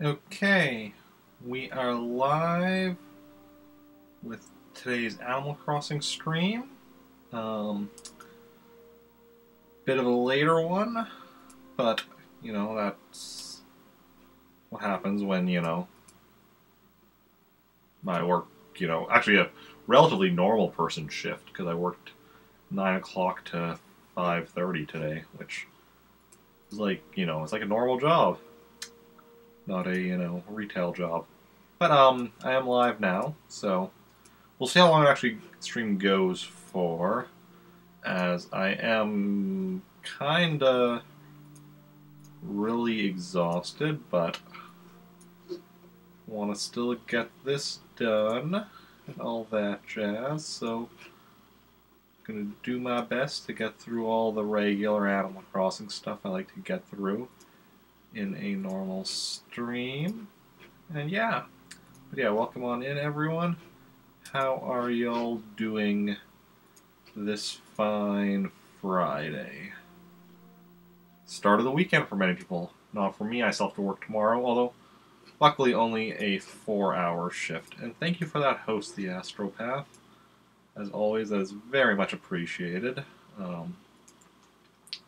Okay, we are live with today's Animal Crossing stream. Um, bit of a later one, but you know that's what happens when you know my work. You know, actually a relatively normal person shift because I worked nine o'clock to five thirty today, which is like you know it's like a normal job not a you know retail job. But um, I am live now, so we'll see how long it actually stream goes for, as I am kinda really exhausted, but want to still get this done and all that jazz. So gonna do my best to get through all the regular Animal Crossing stuff I like to get through in a normal stream. And yeah, but yeah, welcome on in, everyone. How are y'all doing this fine Friday? Start of the weekend for many people. Not for me, I still have to work tomorrow, although luckily only a four hour shift. And thank you for that host, the Astropath. As always, that is very much appreciated. Um,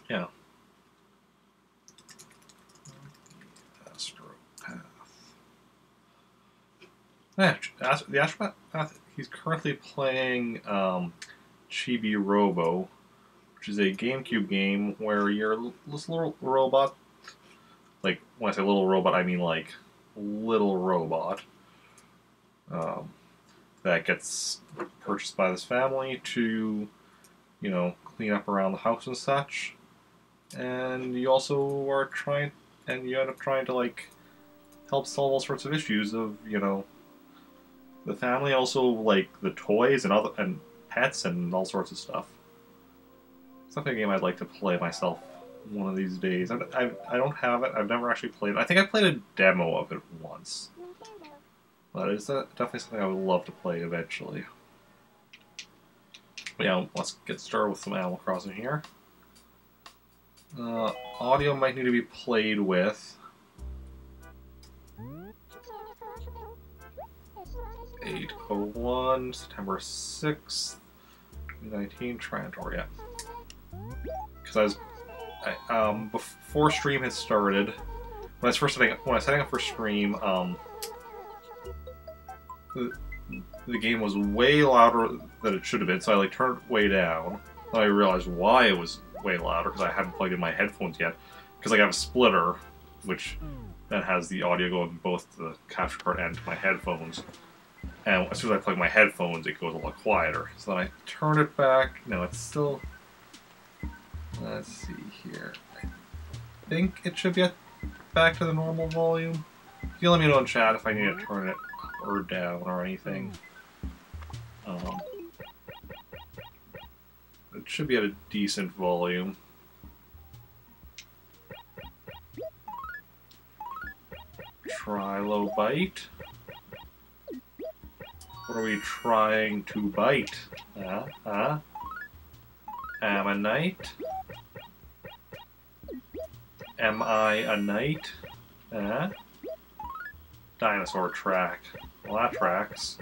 yeah. Astropath. Yeah, Ast- the Astropath, he's currently playing um, Chibi Robo, which is a GameCube game where you're this little robot. Like, when I say little robot, I mean like little robot. Um, that gets purchased by this family to, you know, clean up around the house and such. And you also are trying, and you end up trying to like help solve all sorts of issues of you know the family, also like the toys and other and pets and all sorts of stuff. Not a game I'd like to play myself one of these days. I, I, I don't have it. I've never actually played it. I think I played a demo of it once. But it's definitely something I would love to play eventually. But yeah, let's get started with some Animal Crossing here. Uh, audio might need to be played with. 801, September 6th, 2019, Trantor, yeah. Because I was, I, um, before stream had started, when I was first setting, when I was setting up for stream, um, the, the game was way louder than it should have been, so I like turned it way down. Then I realized why it was way louder because I hadn't plugged in my headphones yet. Because like, I have a splitter, which then has the audio going both to the capture card and to my headphones. And as soon as I plug my headphones, it goes a lot quieter. So then I turn it back. No, it's still. Let's see here. I think it should get back to the normal volume. You let me know in chat if I need to turn it up or down or anything. Um, it should be at a decent volume. Trilobite. What are we trying to bite? Huh? Huh? Ammonite? Am I a knight? Huh? Dinosaur track. Well, that tracks.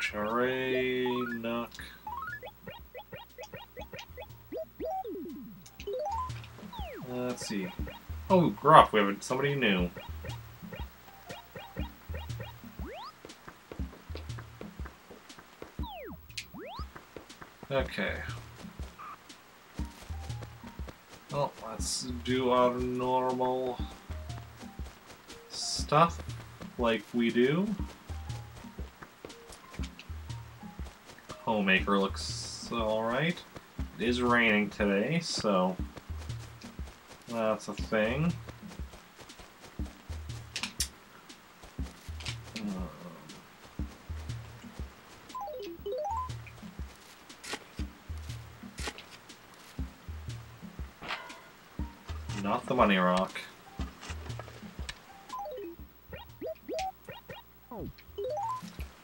HRA, Nook. Let's see. Oh, Gruff, we have somebody new. Okay. Well, let's do our normal stuff like we do. Homemaker looks alright. It is raining today, so that's a thing. Money rock.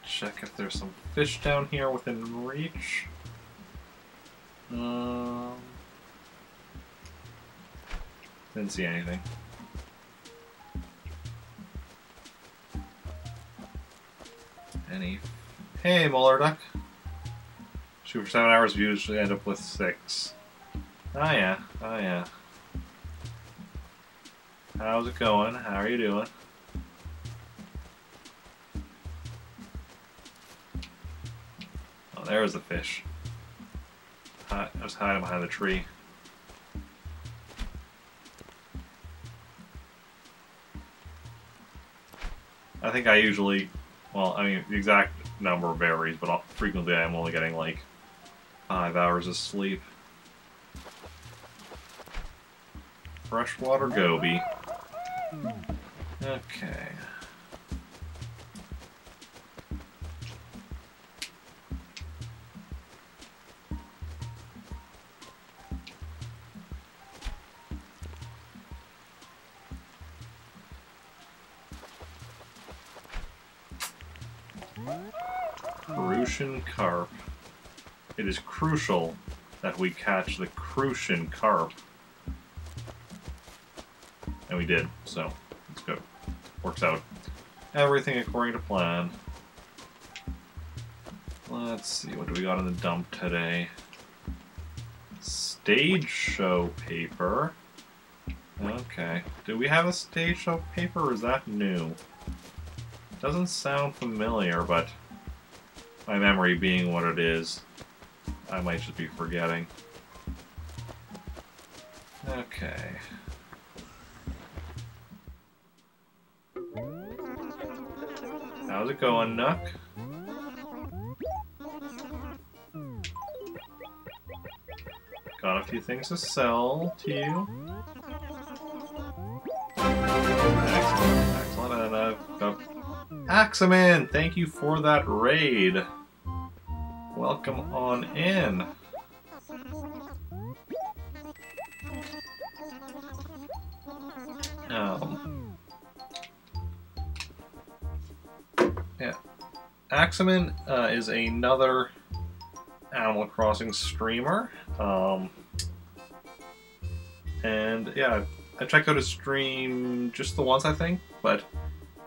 Check if there's some fish down here within reach. Um, Didn't see anything. Any? Hey, Muller Duck. Shoot for seven hours, we usually end up with six. Oh yeah, oh yeah. How's it going? How are you doing? Oh, there's the fish. I was hiding behind the tree. I think I usually, well, I mean, the exact number varies, but frequently I'm only getting like five hours of sleep. Freshwater goby. Okay. Crucian carp. It is crucial that we catch the Crucian carp. We did, so it's good. Works out. Everything according to plan. Let's see, what do we got in the dump today? Stage show paper. Okay. Do we have a stage show paper, or is that new? Doesn't sound familiar, but my memory being what it is, I might just be forgetting. Okay. How's it going, Nook? Got a few things to sell to you. Excellent, excellent, and I've got Axeman, thank you for that raid. Welcome on in. Axeman uh, is another Animal Crossing streamer. Um, and yeah, I checked out his stream just the once, I think, but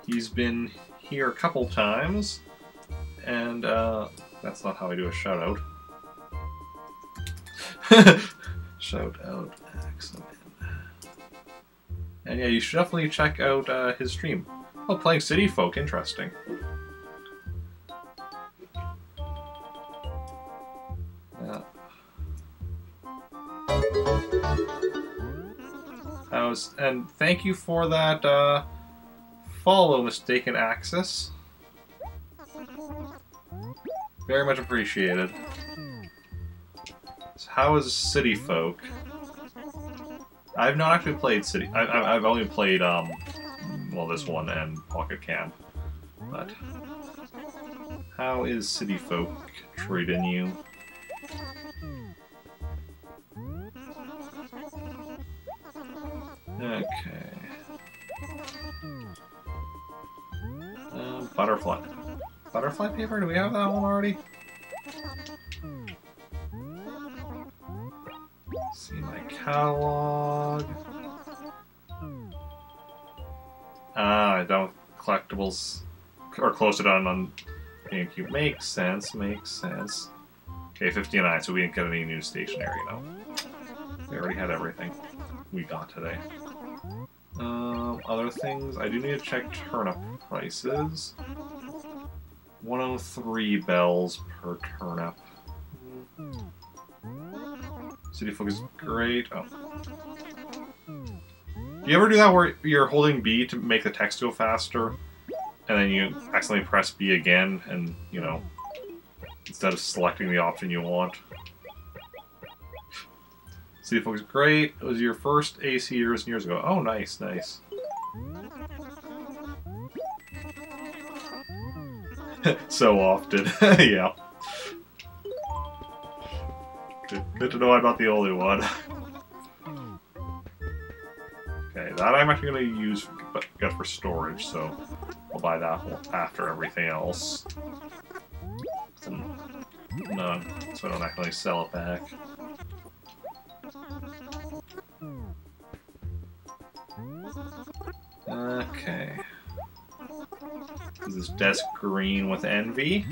he's been here a couple times, and uh, that's not how I do a shout out. shout out excellent. And yeah, you should definitely check out uh, his stream. Oh, playing City Folk, interesting. And thank you for that uh, follow, Mistaken Axis. Very much appreciated. So how is City Folk? I've not actually played City. I, have only played, um, well, this one and Pocket Camp. But how is City Folk treating you? Okay. Um, butterfly. Butterfly paper? Do we have that one already? See my catalog. Ah, I don't. Collectibles are close to done on GameCube. Makes sense, makes sense. Okay, 59, so we didn't get any new stationery, no. We already had everything we got today. Um, other things, I do need to check turnip prices. 103 bells per turnip. City Folk is great. Oh. Do you ever do that where you're holding B to make the text go faster, and then you accidentally press B again, and, you know, instead of selecting the option you want? City Folk is great. It was your first AC years and years ago. Oh, nice, nice. so often, yeah. Good, to know I'm not the only one. okay, that I'm actually going to use get for storage, so I'll buy that after everything else. Hmm. No, so I don't actually sell it back. Okay. Is this desk green with envy?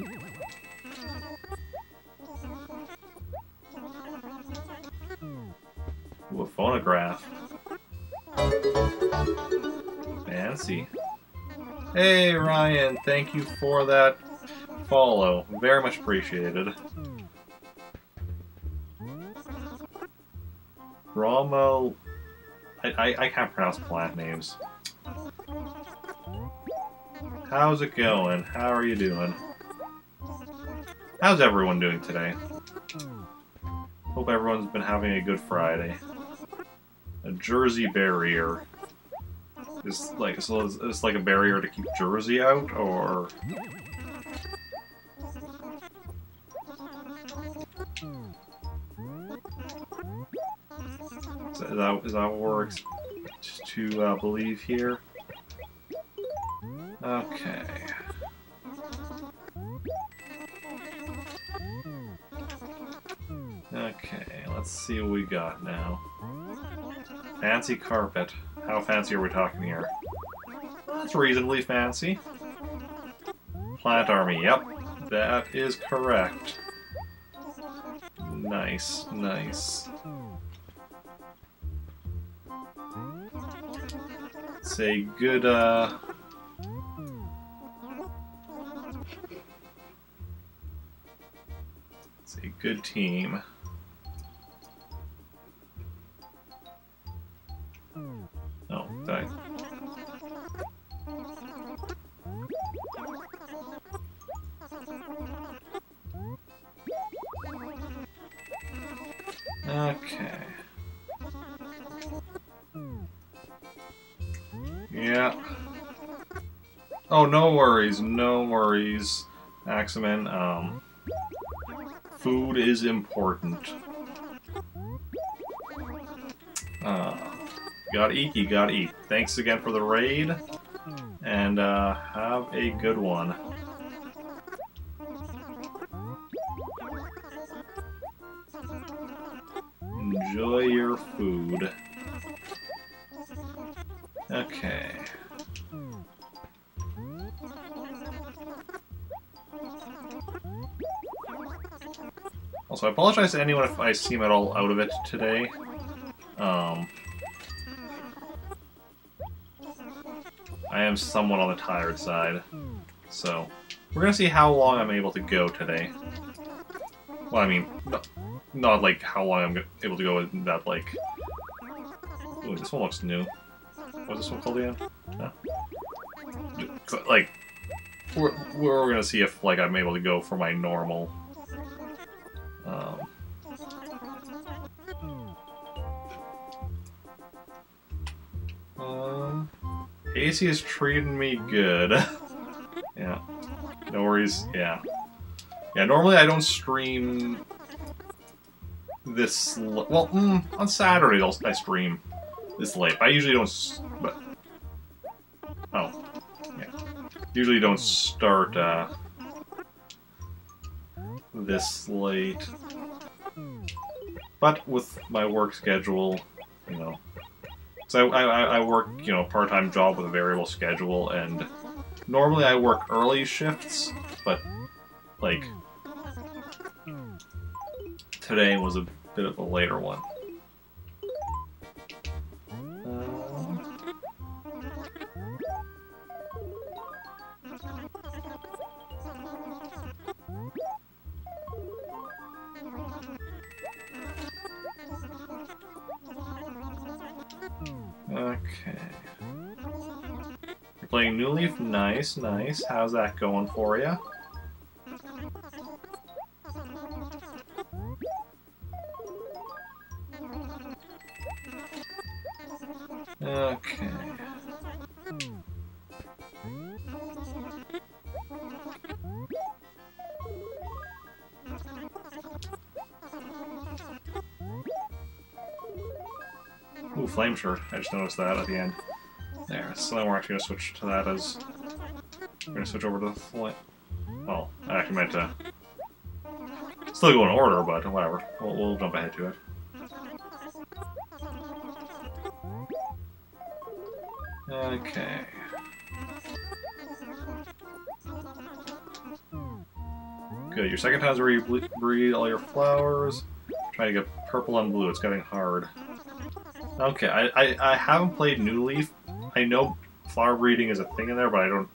Ooh, a phonograph. Fancy. Hey, Ryan, thank you for that follow. Very much appreciated. Romo... I, I, I can't pronounce plant names. How's it going? How are you doing? How's everyone doing today? Hope everyone's been having a good Friday. A Jersey barrier. Is like so is this like a barrier to keep Jersey out or that, is that what we're to uh, believe here? Okay. Okay, let's see what we got now. Fancy carpet. How fancy are we talking here? That's reasonably fancy. Plant army, yep. That is correct. Nice, nice. It's a good, uh... It's a good team. Axeman. Um, food is important. Uh, gotta eat, you gotta eat. Thanks again for the raid, and uh, have a good one. Apologize to anyone if I seem at all out of it today. Um, I am somewhat on the tired side. So, we're gonna see how long I'm able to go today. Well, I mean, not, not like how long I'm able to go with that, like... Ooh, this one looks new. What's this one called again? No. Like, we're, we're gonna see if, like, I'm able to go for my normal... Um, um, AC is treating me good. yeah. No worries. Yeah. Yeah, normally I don't stream this... Well, mm, on Saturday I'll, I stream this late. I usually don't... But, oh. Yeah. Usually don't start uh, this late. But with my work schedule, you know... So I, I, I work, you know, part-time job with a variable schedule, and normally I work early shifts, but, like, today was a bit of a later one. Nice, nice. How's that going for you? Okay. Ooh, flame shirt. I just noticed that at the end. There, so then we're actually gonna switch to that as... We're gonna switch over to the flame... Well, I actually meant to... Uh, still go in order, but whatever. We'll, we'll jump ahead to it. Okay. Good. Your second time is where you breed all your flowers. Try to get purple and blue. It's getting hard. Okay, I, I, I haven't played New Leaf. I know flower breeding is a thing in there, but I don't.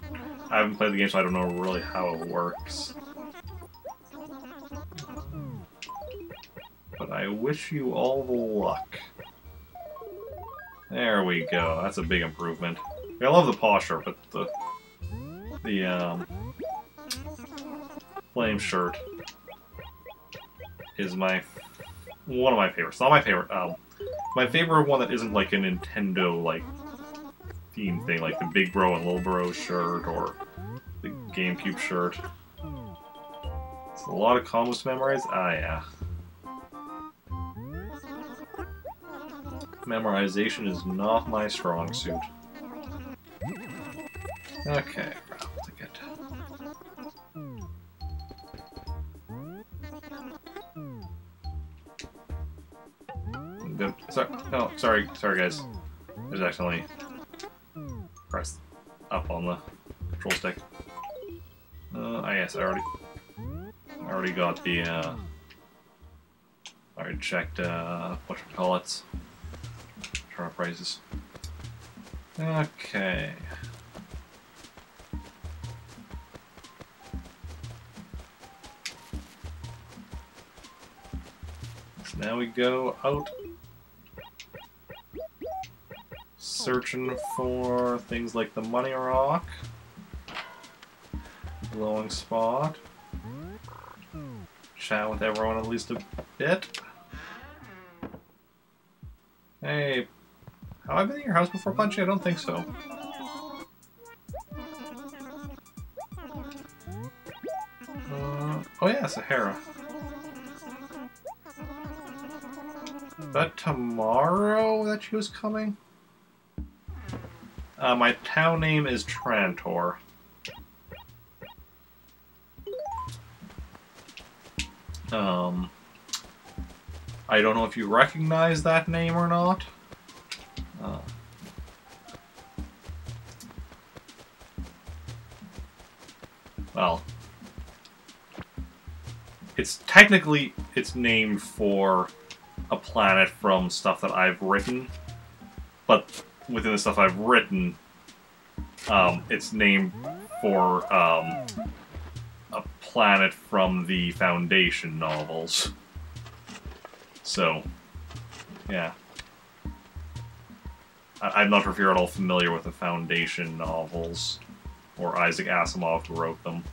I haven't played the game, so I don't know really how it works. But I wish you all the luck. There we go. That's a big improvement. I love the posture, but the the um, flame shirt is my one of my favorites. Not my favorite. Um, my favorite one that isn't like a Nintendo like thing, like the Big Bro and Little Bro shirt or the GameCube shirt. It's a lot of combos to memorize. Ah, yeah. Memorization is not my strong suit. Okay, route ticket. Sorry, sorry, sorry guys. Just accidentally up on the control stick. Uh, I guess I already, I already got the, uh, I already checked, uh, what you call it. Turnip prices. Okay. So now we go out searching for things like the money rock, glowing spot, chat with everyone at least a bit. Hey, have I been in your house before, Punchy? I don't think so. Uh, oh yeah, Sahara. That tomorrow that she was coming? Uh, my town name is Trantor. Um, I don't know if you recognize that name or not. Uh, well, it's technically it's named for a planet from stuff that I've written, but within the stuff I've written, um, it's named for um, a planet from the Foundation novels. So, yeah. I I'm not sure if you're at all familiar with the Foundation novels, or Isaac Asimov who wrote them.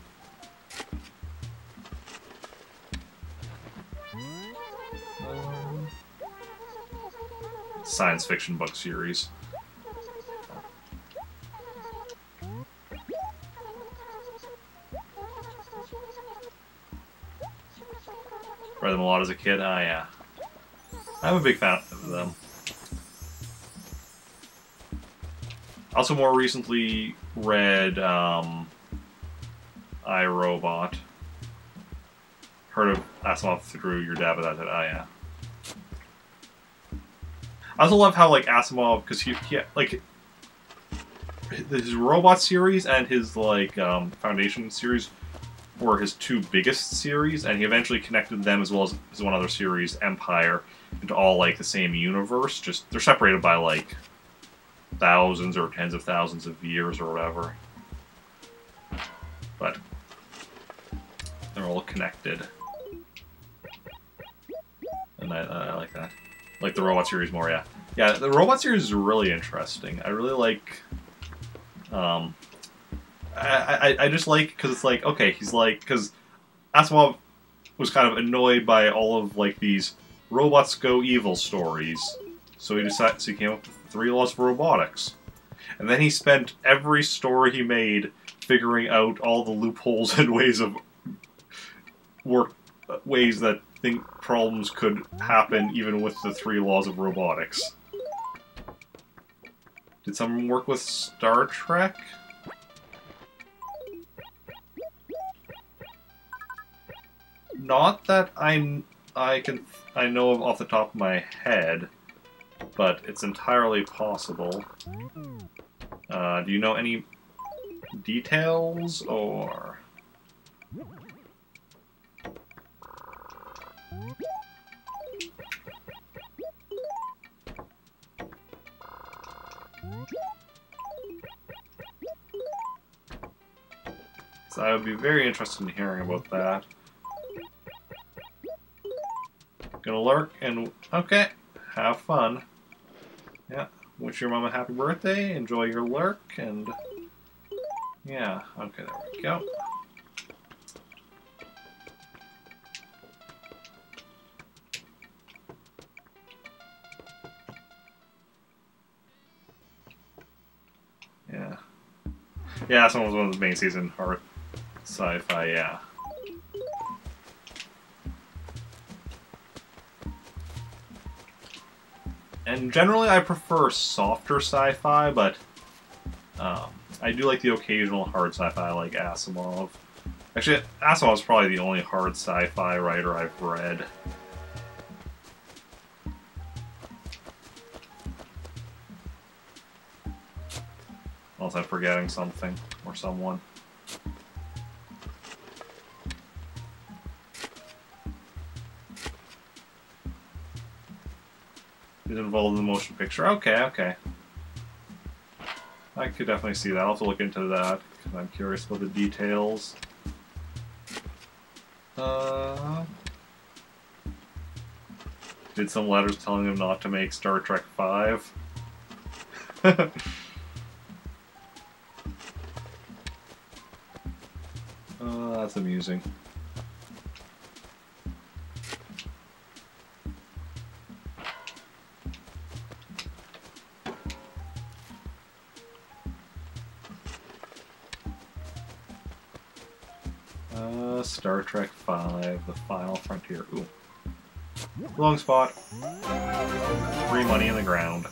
Science fiction book series. A lot as a kid. Ah, yeah. I'm a big fan of them. Also, more recently read um, I Robot. Heard of Asimov through your dad, but that's it. Ah, yeah. I also love how like Asimov, because he, he like his robot series and his like um, Foundation series were his two biggest series, and he eventually connected them as well as his one other series, Empire, into all like the same universe. Just they're separated by like thousands or tens of thousands of years or whatever. But they're all connected. And I, I like that. Like the robot series more, yeah. Yeah, the robot series is really interesting. I really like um I, I, I just like because it's like okay he's like because Asimov was kind of annoyed by all of like these robots go evil stories, so he decided so he came up with three laws of robotics, and then he spent every story he made figuring out all the loopholes and ways of work ways that think problems could happen even with the three laws of robotics. Did someone work with Star Trek? Not that I I can I know of off the top of my head, but it's entirely possible. Uh, do you know any details or? So I would be very interested in hearing about that. Gonna lurk and okay, have fun. Yeah, wish your mom a happy birthday. Enjoy your lurk and yeah. Okay, there we go. Yeah. Yeah, someone was one of the main season art sci-fi, yeah. And generally I prefer softer sci-fi, but um, I do like the occasional hard sci-fi like Asimov. Actually, Asimov's probably the only hard sci-fi writer I've read. Unless I'm forgetting something or someone. Involved in the motion picture. Okay, okay. I could definitely see that. I'll have to look into that because I'm curious about the details. Uh, did some letters telling him not to make Star Trek Five? uh, that's amusing. The Final Frontier. Ooh, glowing spot. Free money in the ground.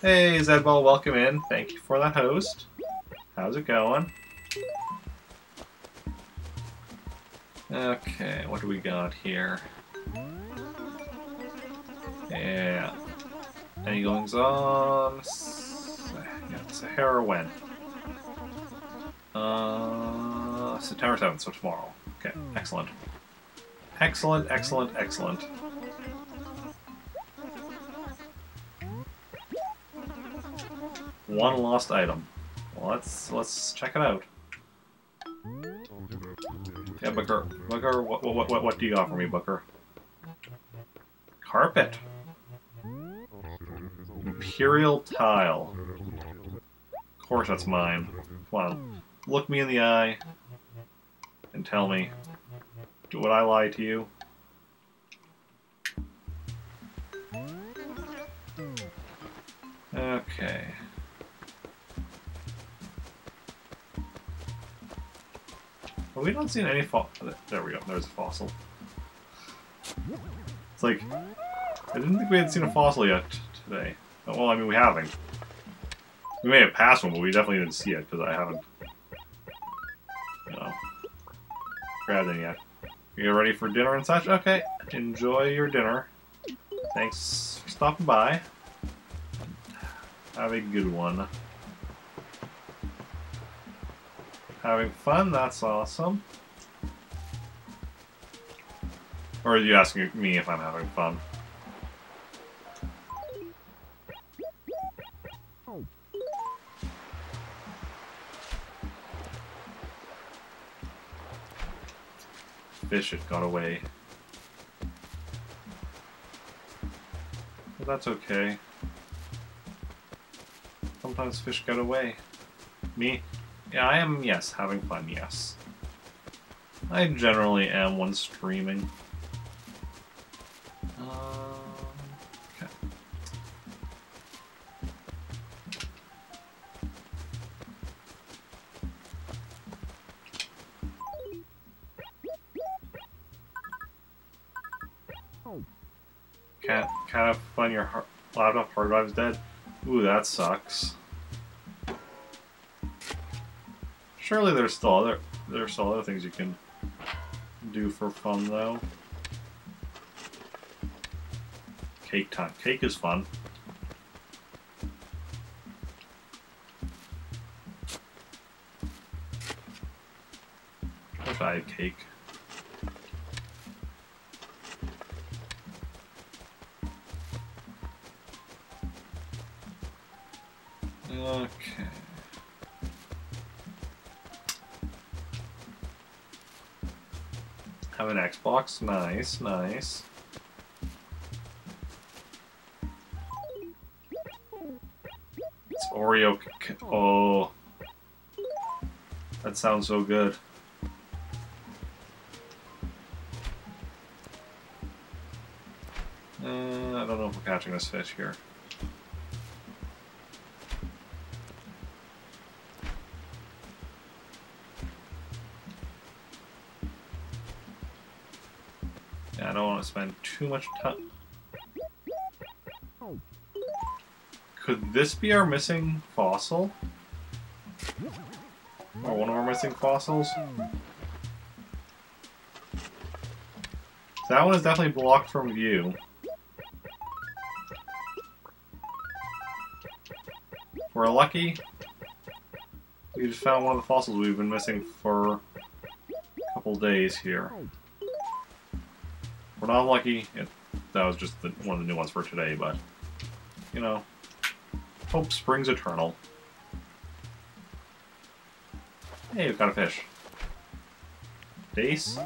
Hey, Zedball, welcome in. Thank you for that host. How's it going? Okay, what do we got here? Yeah. Any goings on? Yeah, Sahara when? Uh, September 7th, so tomorrow. Okay, excellent. Excellent, excellent, excellent. One lost item. Let's let's check it out. Yeah, Booker. Booker, what what what what do you offer me, Booker? Carpet. Imperial tile. Of course, that's mine. Come on, look me in the eye and tell me, would I lie to you? Okay. We don't see any fossil. There we go. There's a fossil. It's like I didn't think we had seen a fossil yet today. Oh, well, I mean, we haven't. We may have passed one, but we definitely didn't see it because I haven't, you know, grabbed any yet. You ready for dinner and such? Okay. Enjoy your dinner. Thanks for stopping by. Have a good one. Having fun? That's awesome. Or are you asking me if I'm having fun? Fish it got away. But that's okay. Sometimes fish get away. Me? Yeah, I am, yes, having fun, yes. I generally am when streaming. Drive's dead. Ooh, that sucks. Surely there's still other there's still other things you can do for fun though. Cake time. Cake is fun. I cake. Xbox. Nice, nice. It's Oreo. Oh. That sounds so good. Uh, I don't know if we're catching this fish here. Too much time. Could this be our missing fossil? Or one of our missing fossils? That one is definitely blocked from view. If we're lucky, we just found one of the fossils we've been missing for a couple days here. We're not lucky. It, that was just the, one of the new ones for today, but you know, hope springs eternal. Hey, we've got a fish. Dace?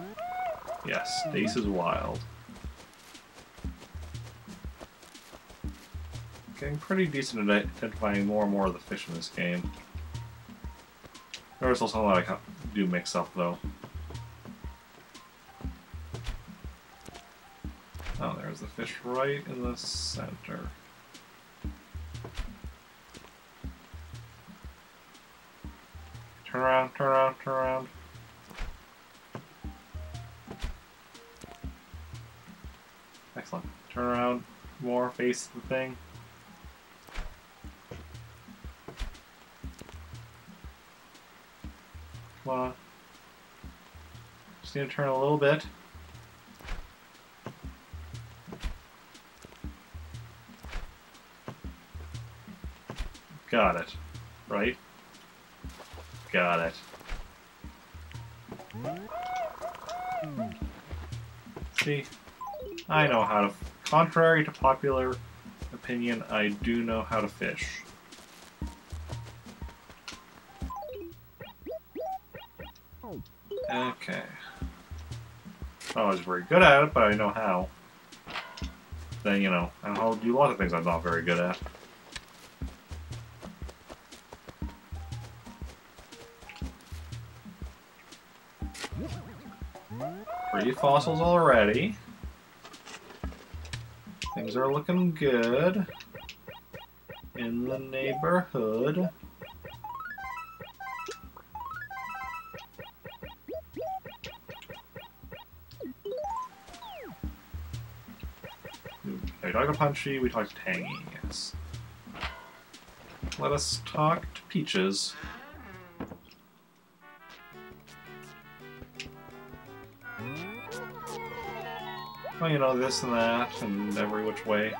Yes, Dace is wild. Getting pretty decent at identifying more and more of the fish in this game. There's also a lot I do mix up, though. Right in the center. Turn around, turn around, turn around. Excellent. Turn around more, face the thing. Come on. Just need to turn a little bit. Got it. Right? Got it. See? I know how to... Contrary to popular opinion, I do know how to fish. Okay. I was very good at it, but I know how. Then, you know, I'll do a lot of things I'm not very good at. Fossils already. Things are looking good. In the neighborhood. Okay, Dog Punchy, we talked to Tangy, yes. Let us talk to Peaches. Well, you know, this and that, and every which way.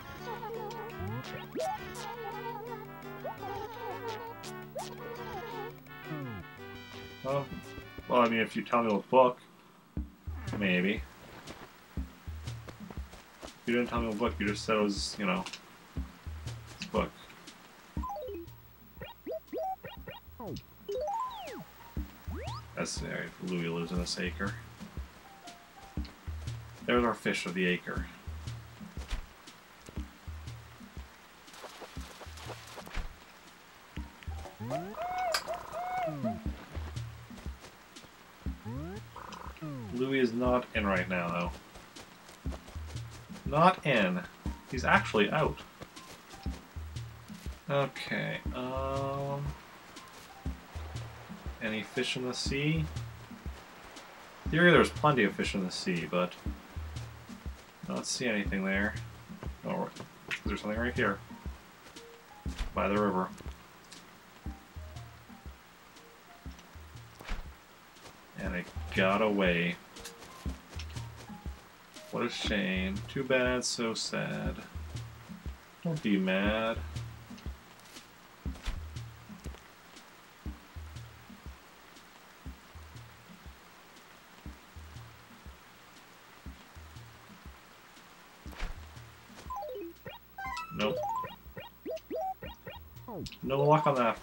Well, well, I mean, if you tell me what book, maybe. You didn't tell me what book, you just said it was, you know, this book. That's right, Louis lives in this acre. There's our fish of the acre. Louis is not in right now, though. Not in. He's actually out. Okay, um... Any fish in the sea? Theory there's plenty of fish in the sea, but... See anything there. Oh, there's something right here. By the river. And it got away. What a shame. Too bad, so sad. Don't be mad.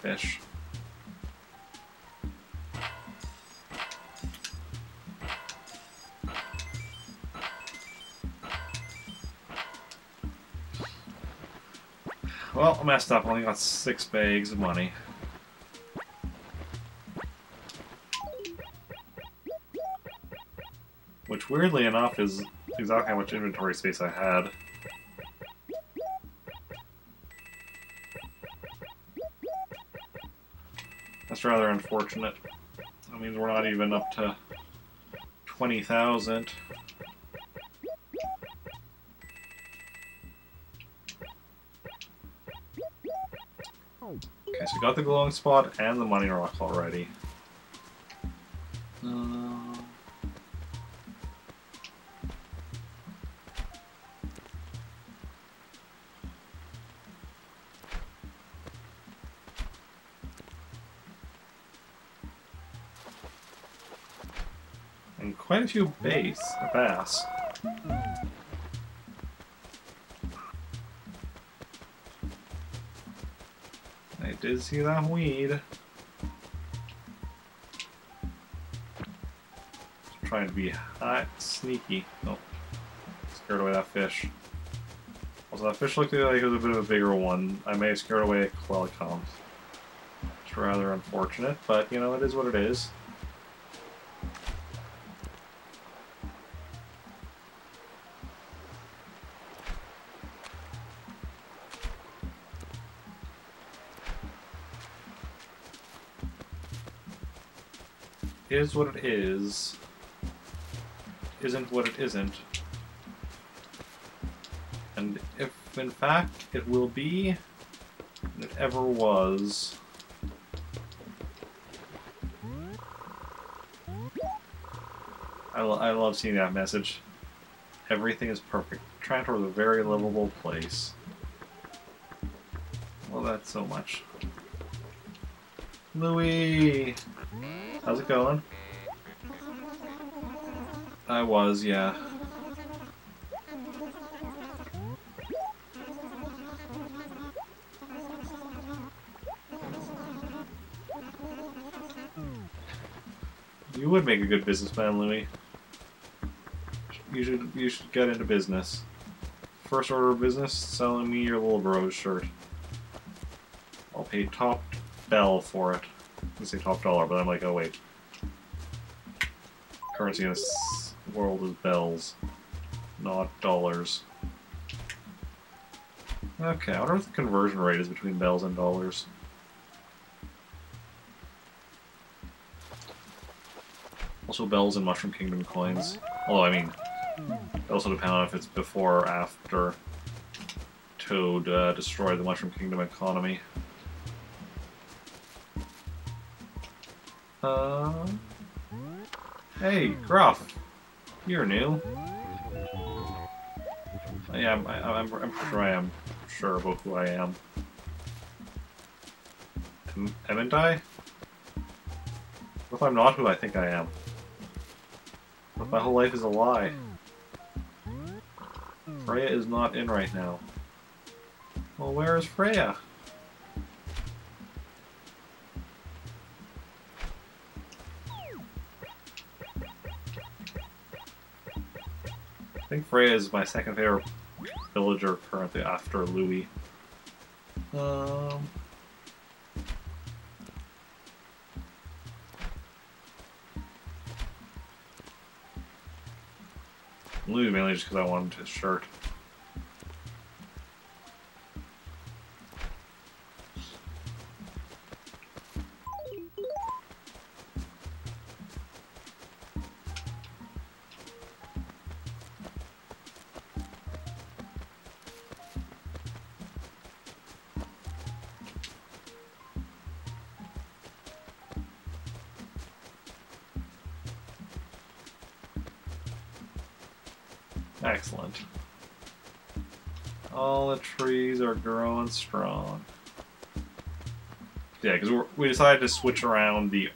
fish. Well, I messed up. I only got six bags of money. Which, weirdly enough, is exactly how much inventory space I had. That's rather unfortunate. That means we're not even up to 20,000. Okay, so we got the glowing spot and the money rock already. A few bass, bass. I did see that weed. Trying to be hot, sneaky. Nope. Scared away that fish. Also, that fish looked like it was a bit of a bigger one. I may have scared away a Quellicom. It's rather unfortunate, but you know, it is what it is. Is what it is, isn't what it isn't. And if in fact it will be, it ever was, I, lo I love seeing that message. Everything is perfect. Trantor is a very livable place. Love that so much. Louis! How's it going? I was, yeah. You would make a good businessman, Louis. You should you should get into business. First order of business, selling me your little bros shirt. I'll pay top bell for it. I say top dollar, but I'm like, oh wait. Currency in this world is bells, not dollars. Okay, I wonder what the conversion rate is between bells and dollars. Also bells and Mushroom Kingdom coins. Although, I mean, it also depends on if it's before or after Toad uh, destroyed the Mushroom Kingdom economy. Uh, hey, Gruff. You're new. Yeah, I'm, I, am i I'm sure I am sure about who I am. Am, am I? What if I'm not who I think I am? What if my whole life is a lie? Freya is not in right now. Well, where is Freya? I think Freya is my second favorite villager currently after Louis. Um... Louis mainly just because I wanted his shirt. Strong. Yeah, because we decided to switch around the...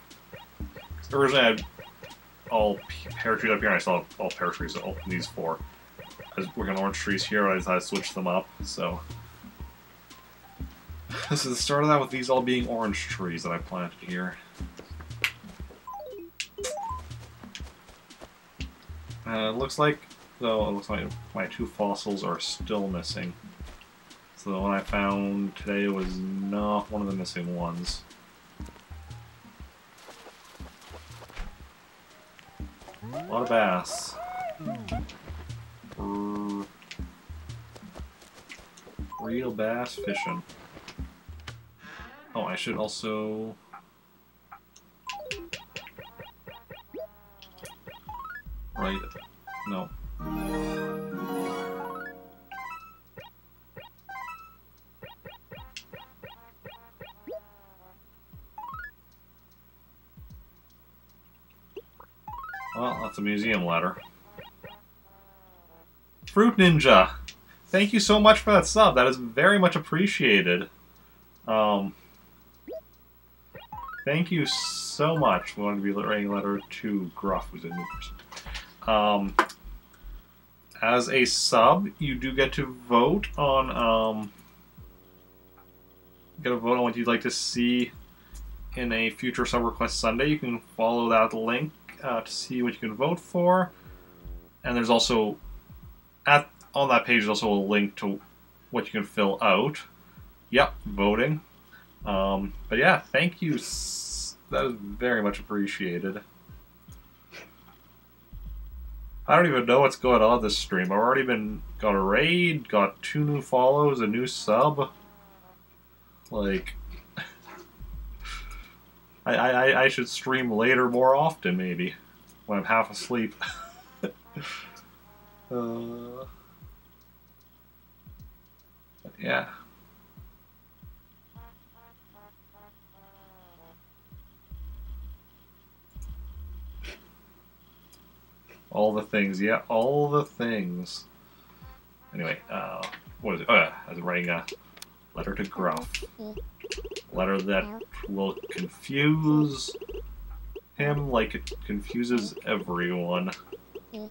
Originally I had all pear trees up here, and I still have all pear trees, so these four. I was working orange trees here, I decided to switch them up, so... This is the start of that with these all being orange trees that I planted here. Uh, it looks like Though it looks like my two fossils are still missing. So the one I found today was not one of the missing ones. A lot of bass. Real bass fishing. Oh, I should also... A museum ladder. Fruit Ninja! Thank you so much for that sub. That is very much appreciated. Um, thank you so much. We want to be writing a letter to Gruff, who's a new person. Um, as a sub, you do get to vote on um, get a vote on what you'd like to see in a future sub request Sunday. You can follow that link uh, to see what you can vote for. And there's also at on that page is also a link to what you can fill out. Yep, voting. Um, but yeah, thank you. That is very much appreciated. I don't even know what's going on this stream. I've already been got a raid, got two new follows, a new sub. Like, I I I should stream later more often maybe when I'm half asleep. uh yeah. All the things, yeah, all the things. Anyway, uh, what is it? Oh yeah, I was writing a letter to Gruff. Mm-hmm. Letter that mm-hmm. will confuse him like it confuses everyone. Mm-hmm.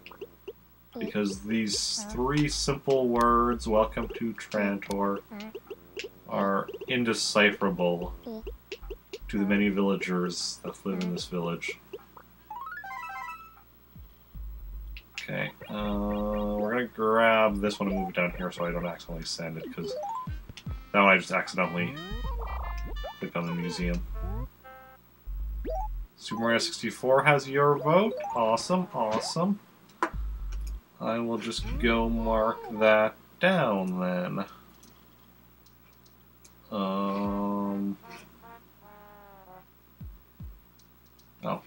Because these three simple words, welcome to Trantor, are indecipherable to the many villagers that live in this village. Okay, uh, we're gonna grab this one and move it down here so I don't accidentally send it, because that one I just accidentally clicked on the museum. Super Mario 64 has your vote. Awesome, awesome. I will just go mark that down then. Um. Oh.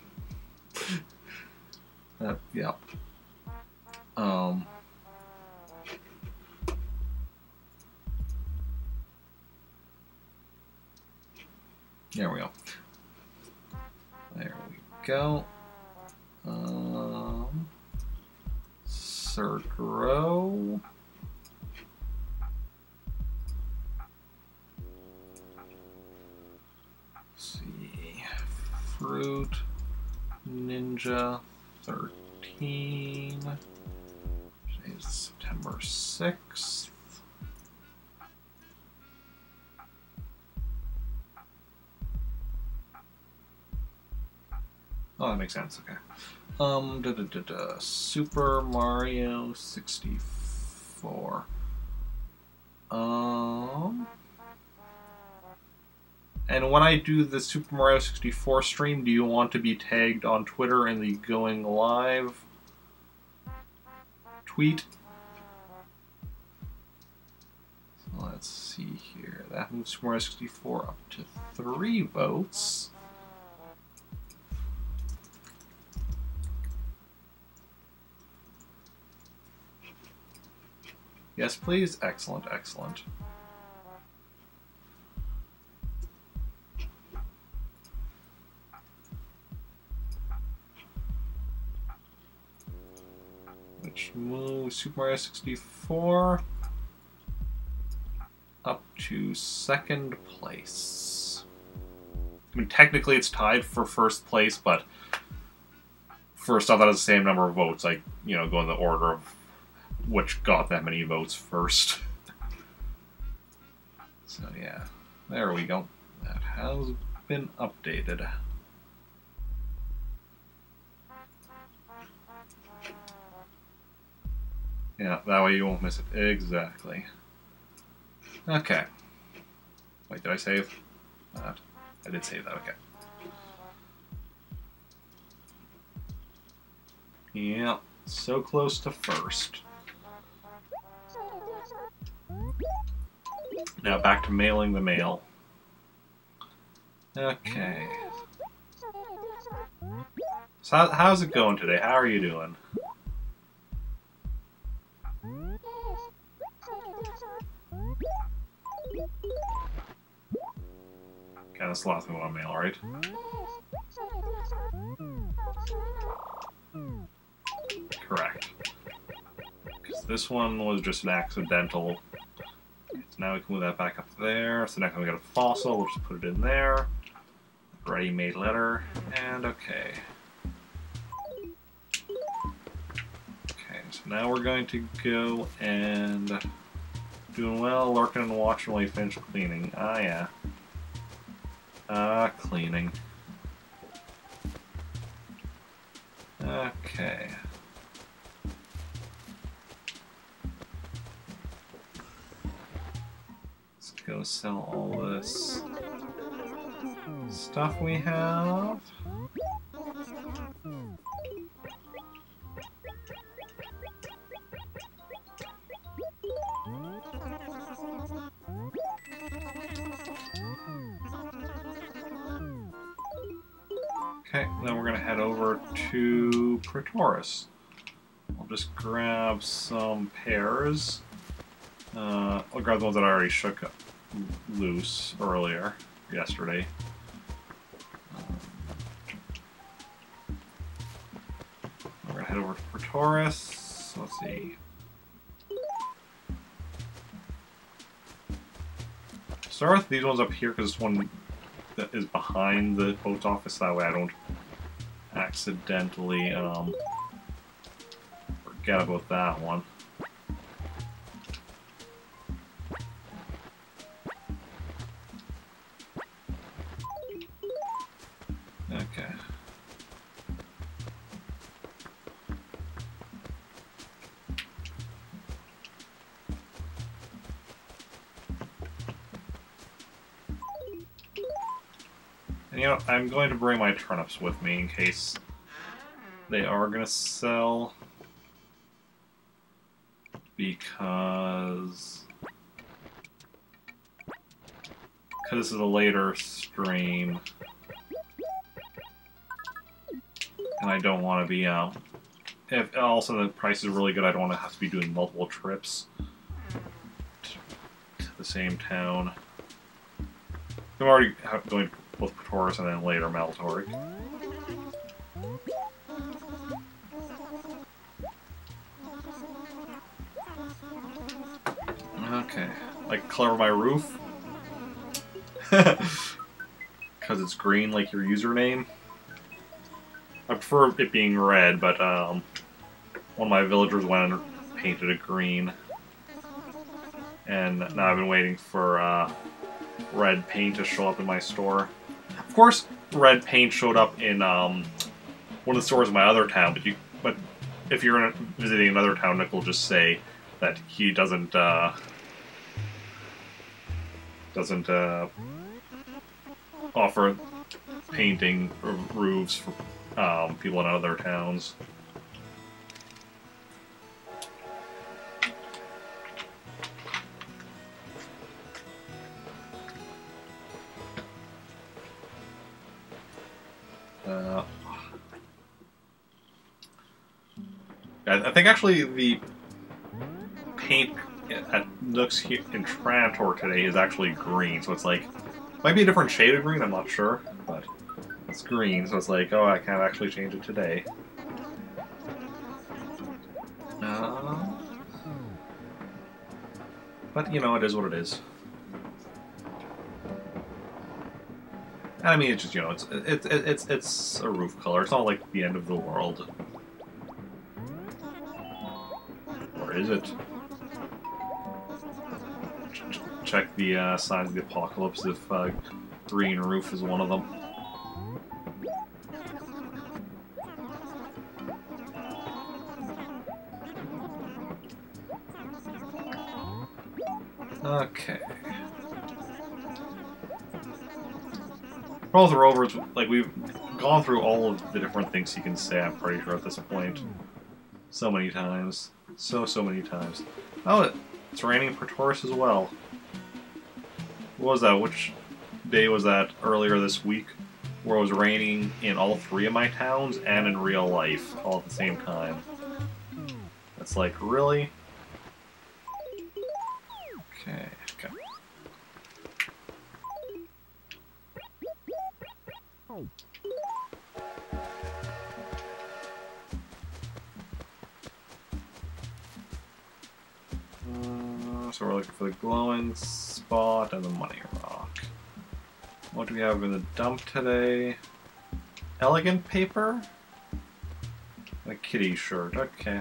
that, yep. Um. There we go. There we go. Um third see. Fruit Ninja 13. Today's September 6th. Oh, that makes sense. Okay. Um, da, da, da, da. Super Mario 64. Um, and when I do the Super Mario 64 stream, do you want to be tagged on Twitter in the going live tweet? So let's see here. That moves Super Mario 64 up to three votes. Yes, please. Excellent, excellent. Which moves Super Mario 64 up to second place. I mean, technically it's tied for first place, but first off, that has the same number of votes, I, you know, go in the order of which got that many votes first. so yeah, there we go. That has been updated. Yeah, that way you won't miss it. Exactly. Okay. Wait, did I save? Uh, I did save that, okay. Yeah, so close to first. Now back to mailing the mail. Okay. So how, how's it going today? How are you doing? Thing I want to mail, right? Correct. Because this one was just an accidental. Now we can move that back up there. So next time we got a fossil, we'll just put it in there. Ready-made letter, and okay. Okay, so now we're going to go and doing well, lurking and watching while you finish cleaning. Ah, yeah. Ah, cleaning. Sell all this stuff we have. Okay, then we're gonna head over to Pretoris. I'll just grab some pears. Uh, I'll grab the ones that I already shook up loose earlier, yesterday. We're gonna head over to Pretoris. Let's see. Start with these ones up here because this one that is behind the post office. That way I don't accidentally um, forget about that one. I'm going to bring my turnips with me in case they are going to sell. Because... Because this is a later stream. And I don't want to be, um... If also the price is really good, I don't want to have to be doing multiple trips to the same town. I'm already going to both Pretoris and then later Maltoric. Okay. Like color my roof? Because it's green like your username? I prefer it being red, but um, one of my villagers went and painted it green. And now I've been waiting for uh, red paint to show up in my store. Of course, red paint showed up in um, one of the stores in my other town, but you, but if you're in, visiting another town, Nick will just say that he doesn't uh, doesn't uh, offer painting roofs for um, people in other towns. I think actually the paint at Nooks in Trantor today is actually green, so it's like might be a different shade of green. I'm not sure, but it's green, so it's like, oh, I can't actually change it today. Uh, but you know, it is what it is. And I mean, it's just you know, it's it's it's it's a roof color. It's not like the end of the world, Ch check the uh, signs of the apocalypse if uh, green roof is one of them. Okay. Both rovers, like, we've gone through all of the different things you can say, I'm pretty sure, at this point. So many times so so many times. Oh, it's raining Taurus as well. What was that? Which day was that earlier this week? Where it was raining in all three of my towns and in real life all at the same time. It's like, really? Spot and the money rock. What do we have in the dump today? Elegant paper? A kitty shirt, okay.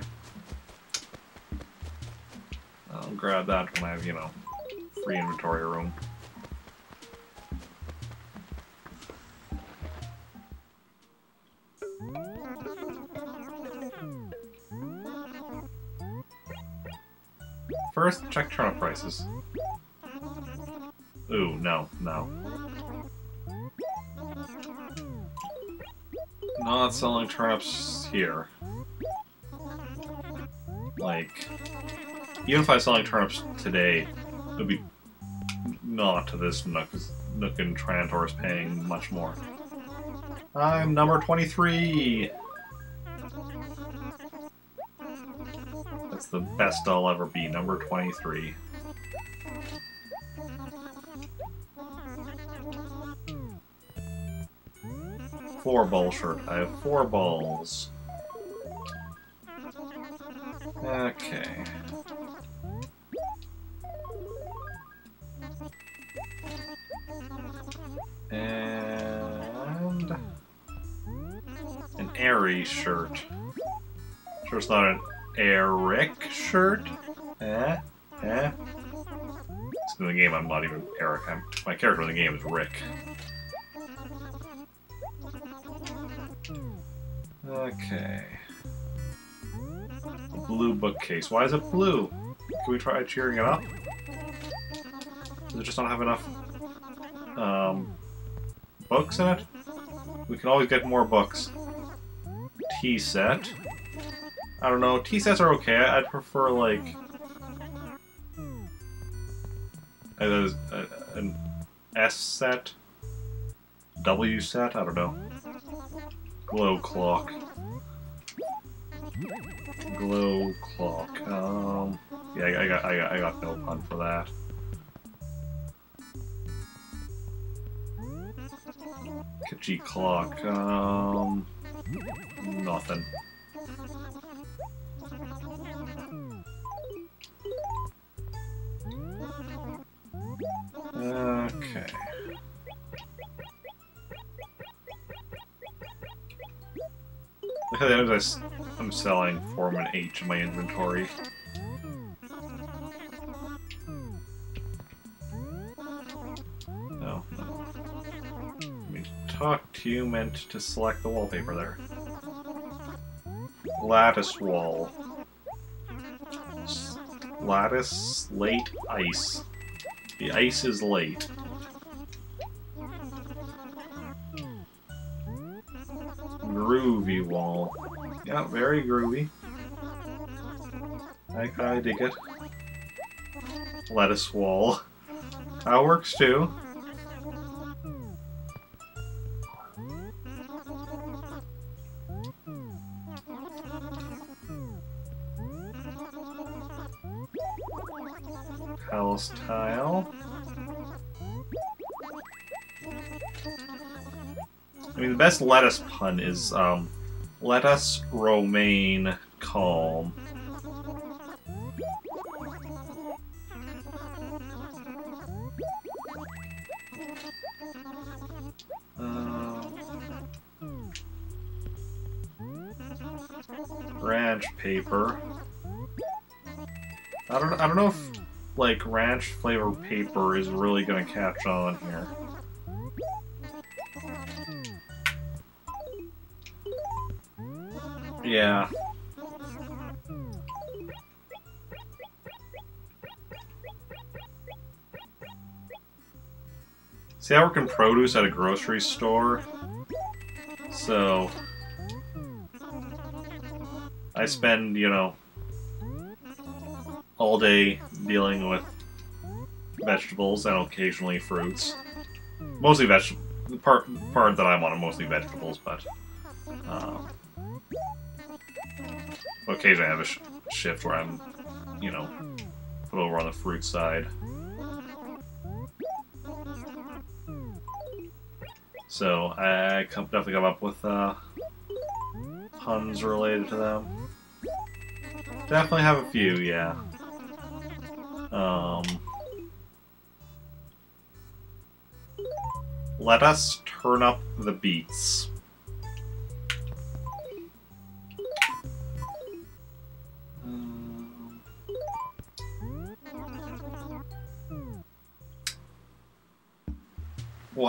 I'll grab that when I have, you know, free inventory room. First, check turnip prices. Ooh, no, no. Not selling turnips here. Like, even if I was selling turnips today, it would be not to this Nook, Nook and Trantor is paying much more. I'm number 23! That's the best I'll ever be, number 23. Four ball shirt. I have four balls. Okay. And an airy shirt. Sure it's not an Eric shirt? Eh? Eh? in the game I'm not even Eric. I'm, my character in the game is Rick. Okay. A Blue bookcase. Why is it blue? Can we try cheering it up? Does it just not have enough um, books in it? We can always get more books. Tea set. I don't know. Tea sets are okay. I'd prefer like a, a, an S set, W set. I don't know. Glow clock. Glow clock. Um, yeah, I, I got, I got, I got no pun for that. Kitschy clock. Um, nothing. Okay. At the I'm selling Form an H in my inventory. No. Let me talk to you meant to select the wallpaper there. Lattice wall. Lattice, late, ice. The ice is late. Yeah, very groovy. I, I dig it. Lettuce wall. That works too. House tile. I mean, the best lettuce pun is, um, let us remain calm. Uh, ranch paper. I don't. I don't know if like ranch flavor paper is really gonna catch on here. Yeah. See, I work in produce at a grocery store, so I spend, you know, all day dealing with vegetables and occasionally fruits. Mostly vegetables. The part, part that I'm on are mostly vegetables, but uh, occasionally I have a sh shift where I'm, you know, put over on the fruit side. So I come, definitely come up with uh, puns related to them. Definitely have a few, yeah. Um, let us turn up the beats.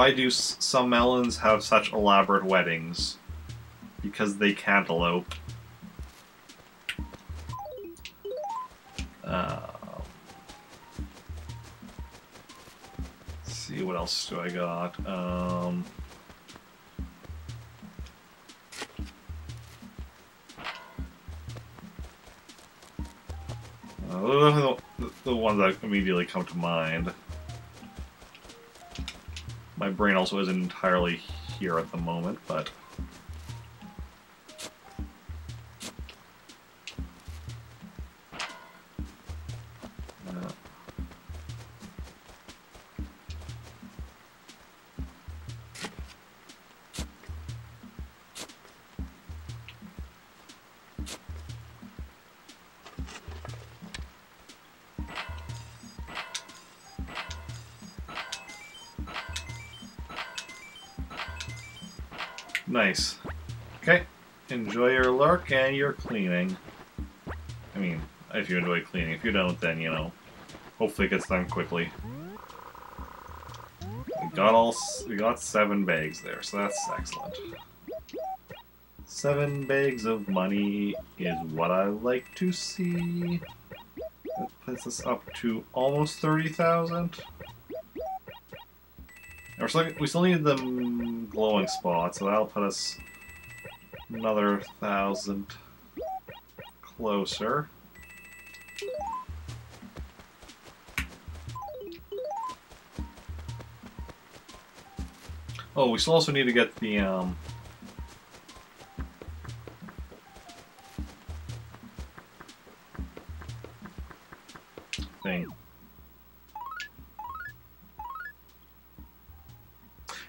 Why do some melons have such elaborate weddings? Because they cantaloupe. Um, let's see, what else do I got? Um, uh, the, the ones that immediately come to mind. My brain also isn't entirely here at the moment, but... Enjoy your lurk and your cleaning. I mean, if you enjoy cleaning. If you don't, then, you know, hopefully it gets done quickly. We got all, we got seven bags there, so that's excellent. Seven bags of money is what I like to see. That puts us up to almost 30,000. We're still, need the glowing spot, so that'll put us another thousand closer. Oh, we still also need to get the um, thing.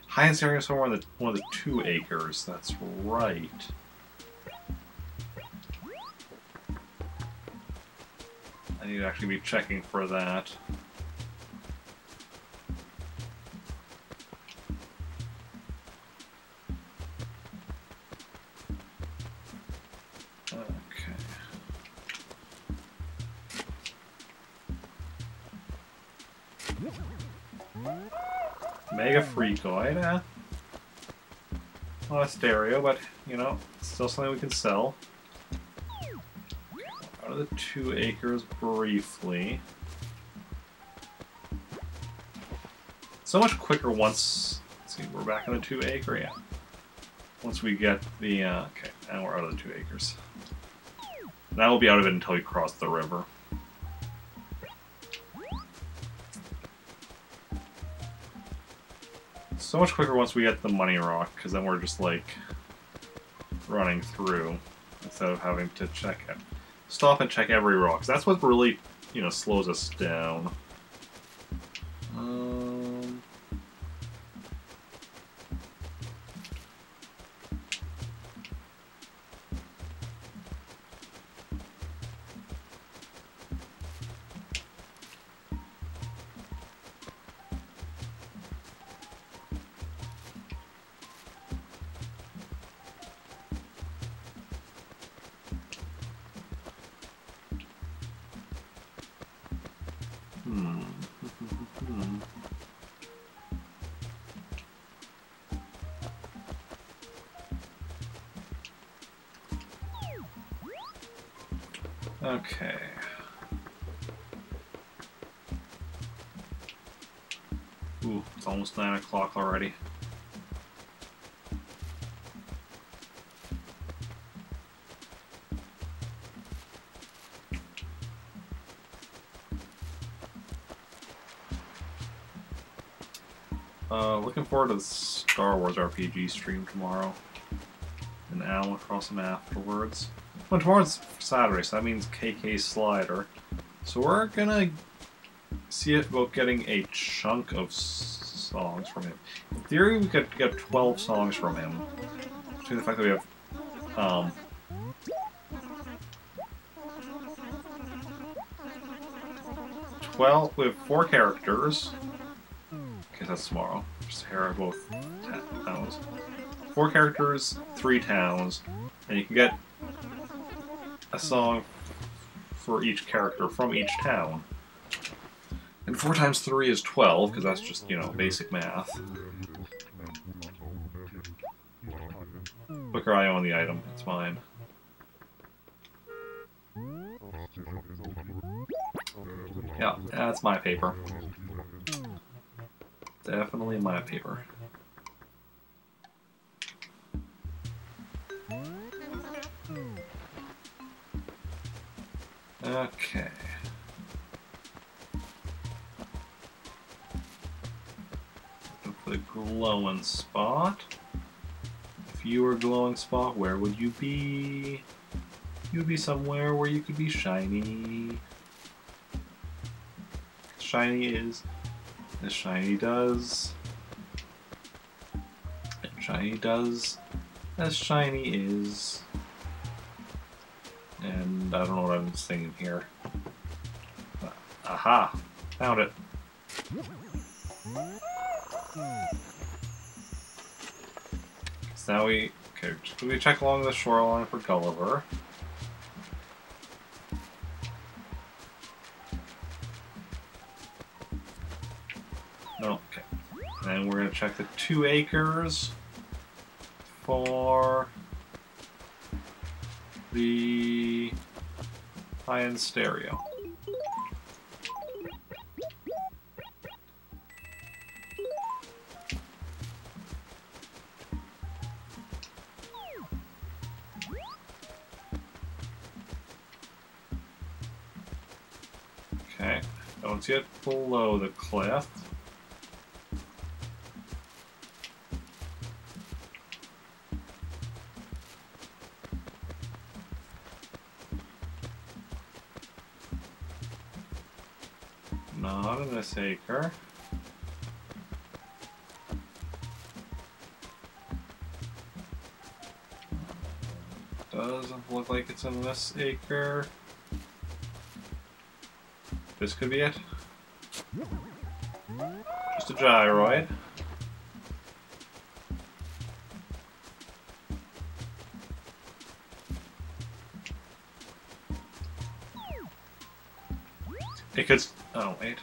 High-end stereo somewhere in the one of the two acres. That's right. Need to actually be checking for that. Okay. Mega Freakoid, eh? Not a stereo, but, you know, still something we can sell. Of the two acres briefly. So much quicker once... See, we're back in the two acre, yeah. Once we get the, uh, okay, now we're out of the two acres. Now we'll be out of it until we cross the river. So much quicker once we get the money rock, because then we're just like running through instead of having to check it. Stop and check every rock. that's what really, you know, slows us down. Um, Forward to the Star Wars RPG stream tomorrow. And Animal Crossing them afterwards. Well, tomorrow's Saturday, so that means KK Slider. So we're gonna see it about getting a chunk of songs from him. In theory, we could get 12 songs from him. Between the fact that we have, um, Twelve. We have four characters. Tomorrow. Just hair both towns. Four characters, three towns, and you can get a song for each character from each town. And 4 times 3 is 12, because that's just, you know, basic math. Quick eye on the item, it's fine. Yeah, that's my paper. Definitely my paper. Okay. The glowing spot. If you were glowing spot, where would you be? You would be somewhere where you could be shiny. Shiny is as shiny does. Shiny does as shiny is. And I don't know what I'm singing here. Aha! Found it. So now we okay, we check along the shoreline for Gulliver. Two acres for the high-end stereo. Okay, don't get below the cliff. Acre. Doesn't look like it's in this acre. This could be it. Just a gyroid. It could. Oh wait.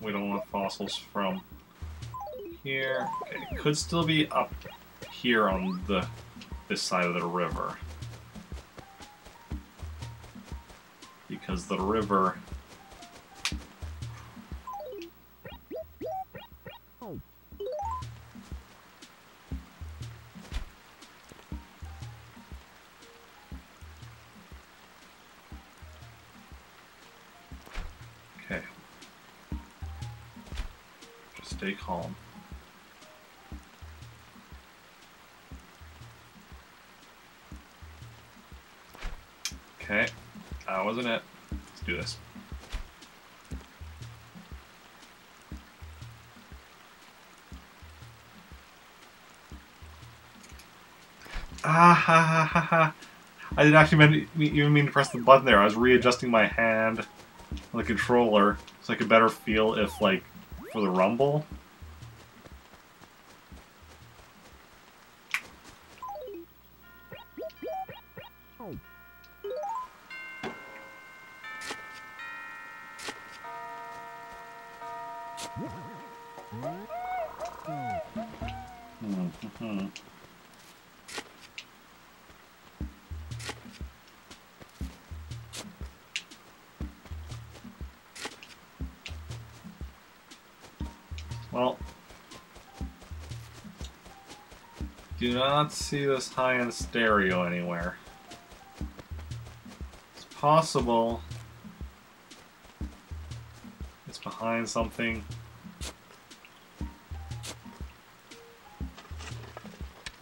We don't want fossils from here. Okay, it could still be up here on the this side of the river. Because the river ha ha. I didn't actually mean, even mean to press the button there. I was readjusting my hand on the controller so I could better feel if, like, for the rumble. Not see this high-end stereo anywhere. It's possible it's behind something.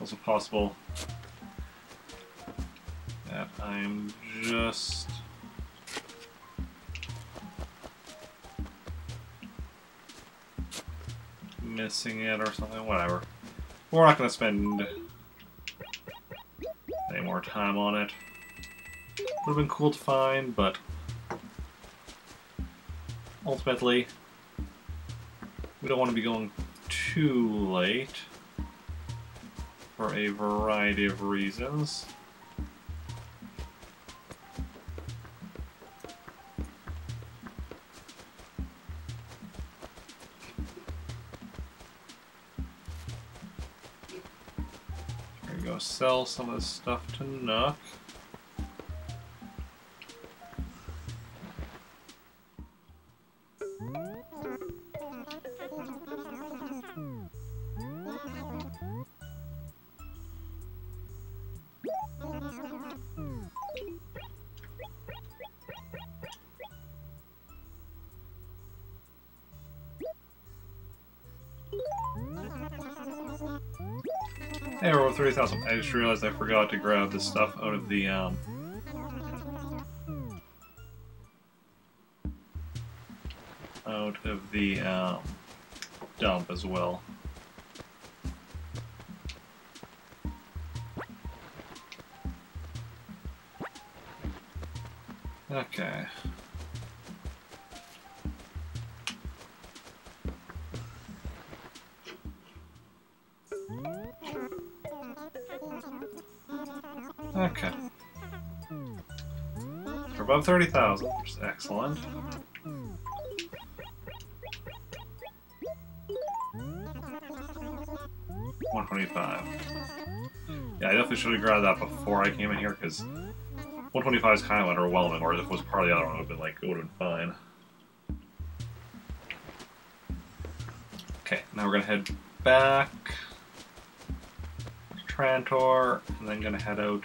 Also possible that I'm just missing it or something, whatever. We're not going to spend time on it. Would have been cool to find, but ultimately, we don't want to be going too late for a variety of reasons. Go, sell some of this stuff to Nook. Hey, we're over 30,000. I just realized I forgot to grab the stuff out of the, um... Out of the, um, dump as well. 30,000, which is excellent. One twenty-five. Yeah, I definitely should have grabbed that before I came in here because 125 is kind of underwhelming. Or if it was part of the other one, it would have been like it would have been fine. Okay, now we're gonna head back to Trantor, and then gonna head out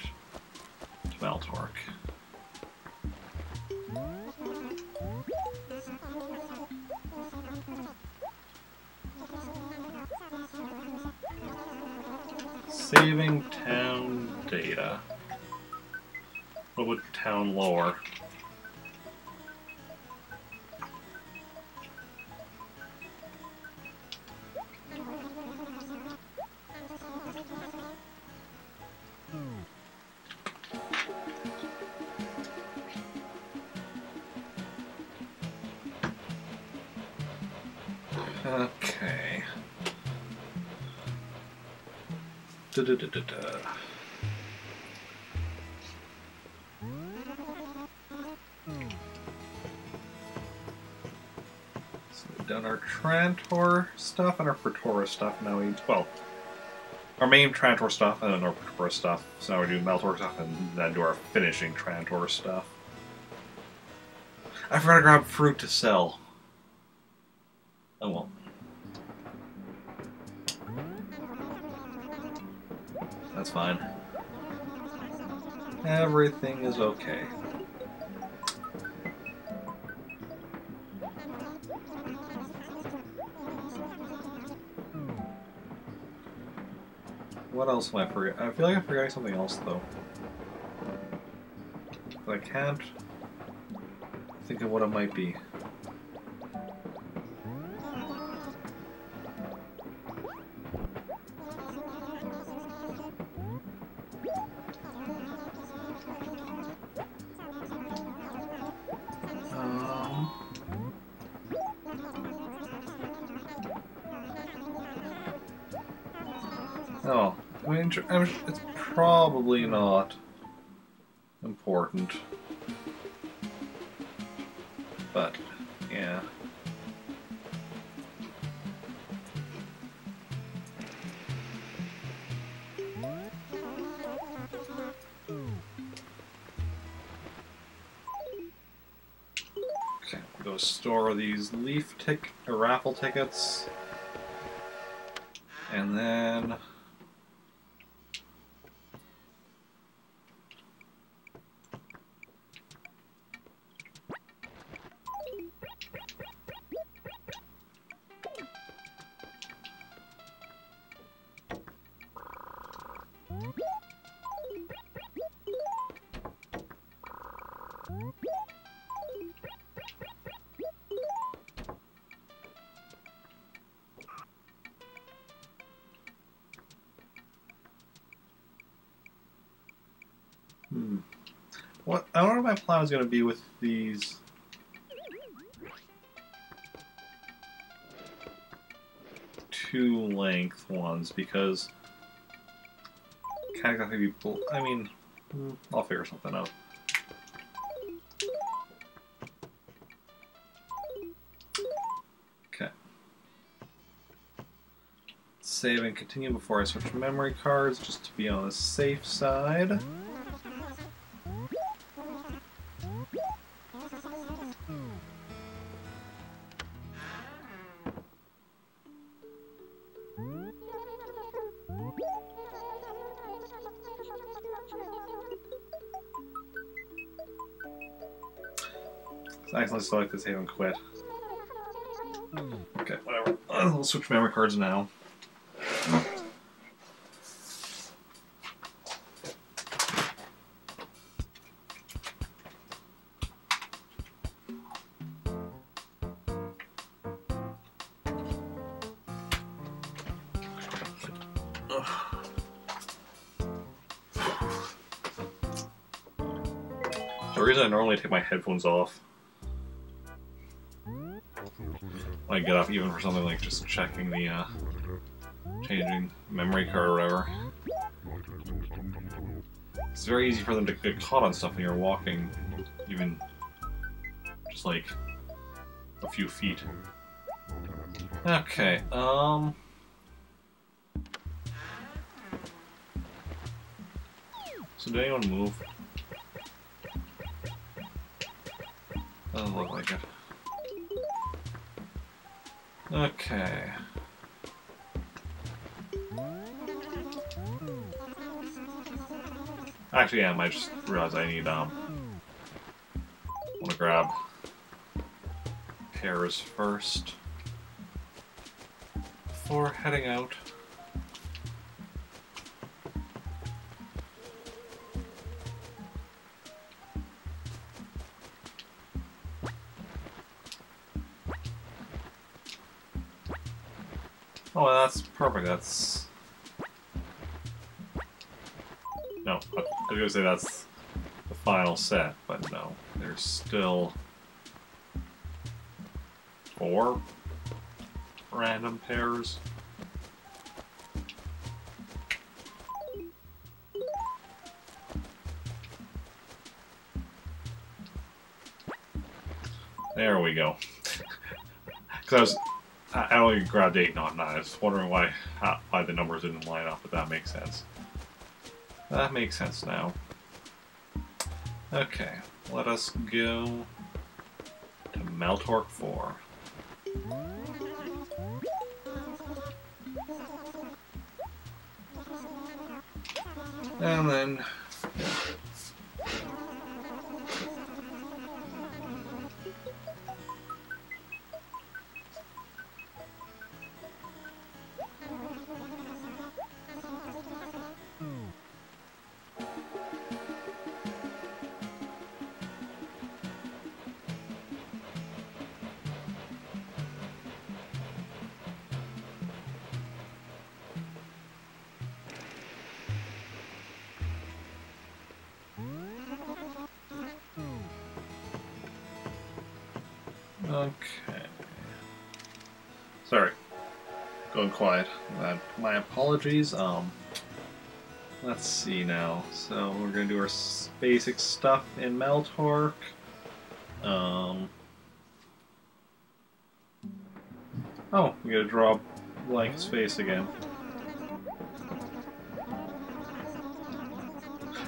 Da-da-da-da-da. So we've done our Trantor stuff and our Praetora stuff. Now we, well, our main Trantor stuff and then our Praetora stuff. So now we do Meltor stuff and then do our finishing Trantor stuff. I forgot to grab fruit to sell. Everything is okay. What else am I forgetting? I feel like I'm forgetting something else though. But I can't think of what it might be. Oh, it's probably not important. But, yeah. Okay, go store these leaf tick raffle tickets. And then. Is going to be with these. Two length ones because kind of to be. I mean, I'll figure something out. Okay. Save and continue before I switch memory cards, just to be on the safe side. I accidentally selected save and quit. Hmm. Okay, whatever. We'll switch memory cards now. The reason I normally take my headphones off get up, even for something like just checking the, uh, changing memory card or whatever. It's very easy for them to get caught on stuff when you're walking, even just like a few feet. Okay, um. So did anyone move? Actually, yeah, I just realize I need, um... want to grab pears first before heading out. Oh, that's perfect. That's was gonna say that's the final set, but no. There's still four random pears. There we go. Because I was I I only grabbed eight, not nine. I was wondering why how, why the numbers didn't line up, but that makes sense. That makes sense now. Okay, let us go to Meltork 4. And then quiet. Uh, my apologies. Um, let's see now. So we're gonna do our basic stuff in Meltork. Um. Oh, we gotta draw Blank's face again.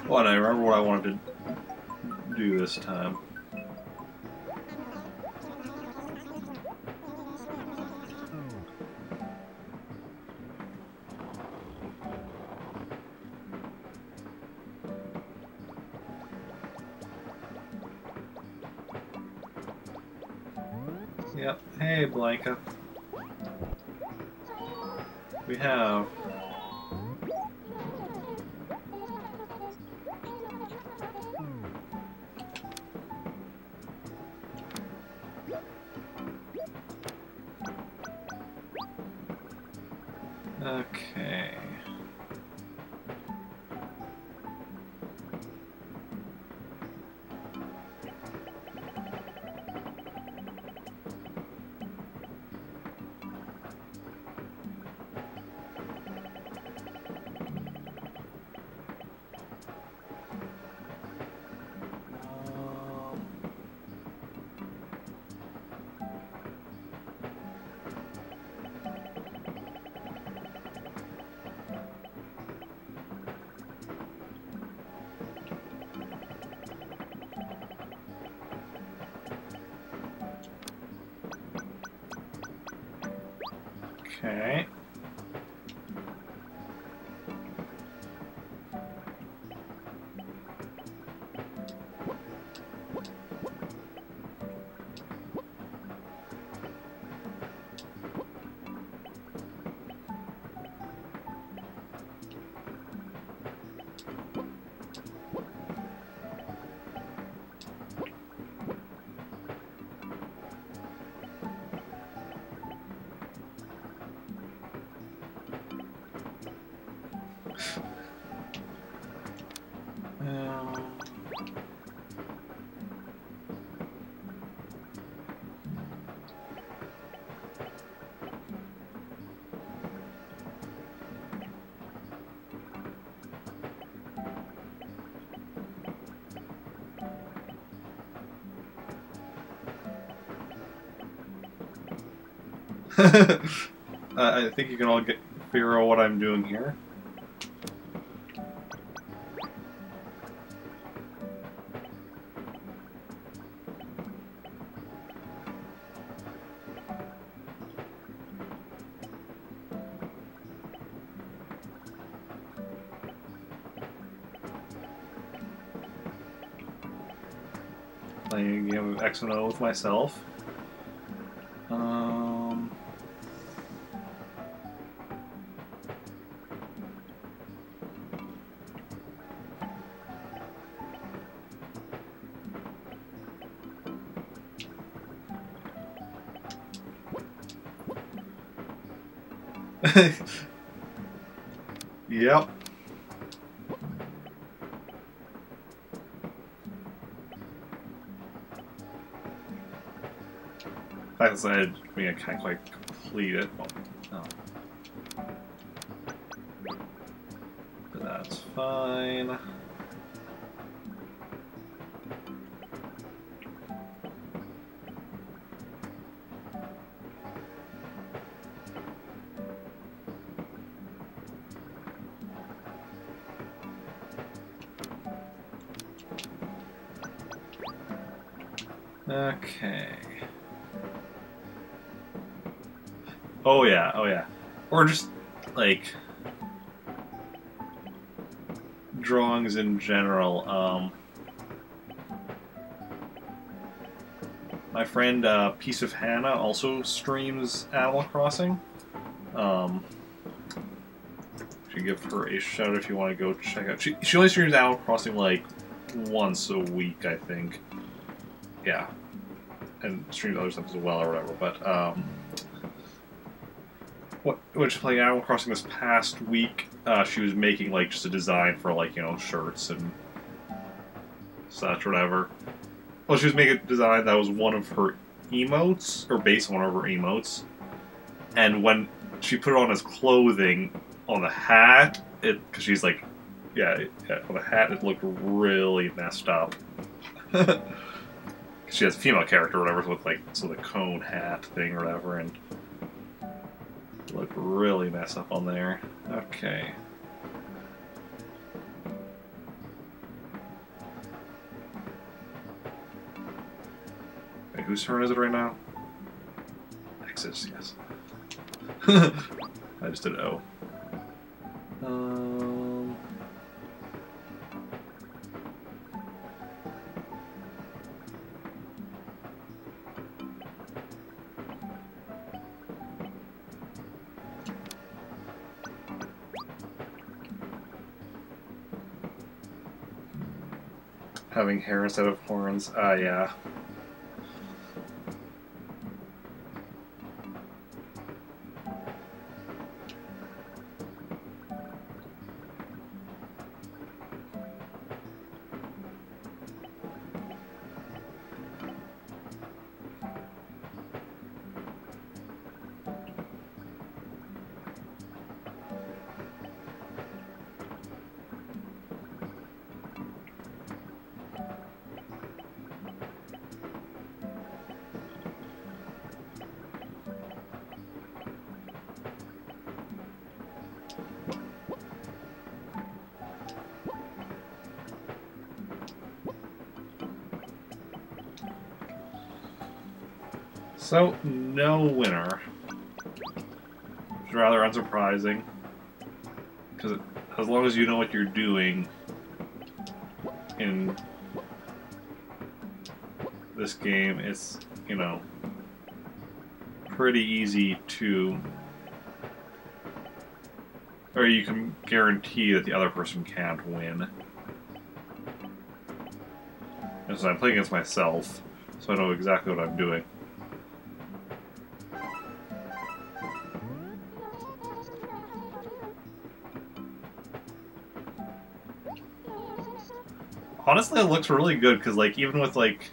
Well, I remember what I wanted to do this time. Okay. I think you can all get figure out what I'm doing here. Playing a game of X and O with myself. yep. Like I said, I mean, I can't quite complete it. Well, no. But that's fine. Friend uh, Piece of Hannah also streams Animal Crossing. Um, should give her a shout if you want to go check out. She she only streams Animal Crossing like once a week, I think. Yeah, and streams other stuff as well or whatever. But um, what was playing Animal Crossing this past week, uh, she was making like just a design for like you know shirts and such whatever. Well, she was making a design that was one of her emotes or based on one of her emotes, and when she put it on as clothing on the hat, it because she's like, yeah, yeah, on the hat it looked really messed up. she has a female character or whatever with like so the cone hat thing or whatever and look really mess up on there. Okay. whose turn is it right now? X's, yes. I just did O. Um... Having hair instead of horns. Ah, uh, yeah. So, no winner. Is rather unsurprising. Because as long as you know what you're doing in this game, it's, you know, pretty easy to... Or you can guarantee that the other person can't win. And so I'm playing against myself, so I know exactly what I'm doing. Honestly, it looks really good because, like, even with like,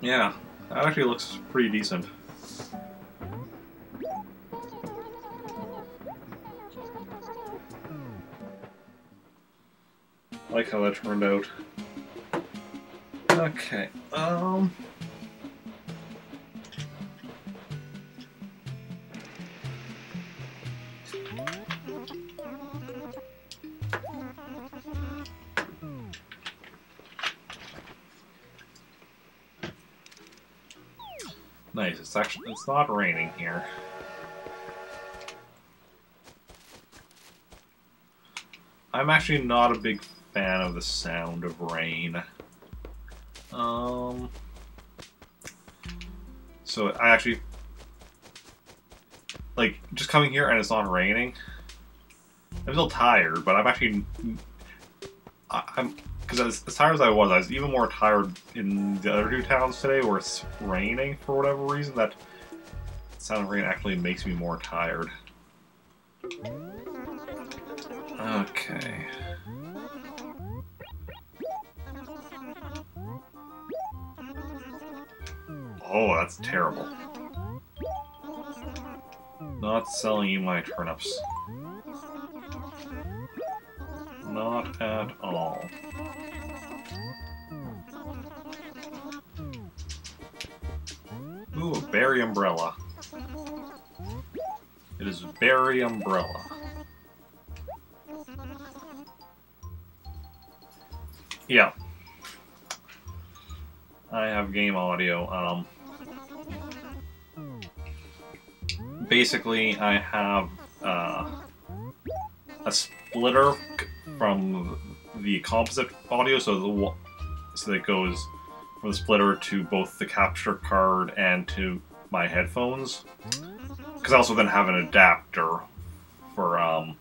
yeah, that actually looks pretty decent. I like how that turned out. Okay, um. It's actually it's not raining here. I'm actually not a big fan of the sound of rain. Um. So I actually like just coming here and it's not raining. I'm still tired, but I'm actually as, as, tired as I was, I was even more tired in the other two towns today where it's raining for whatever reason. That sound of rain actually makes me more tired. Okay. Oh, that's terrible. Not selling you my turnips. Not at all. Berry umbrella. It is berry umbrella. Yeah. I have game audio. Um, basically, I have uh, a splitter from the composite audio, so the so that goes from the splitter to both the capture card and to my headphones. Because I also then have an adapter for um,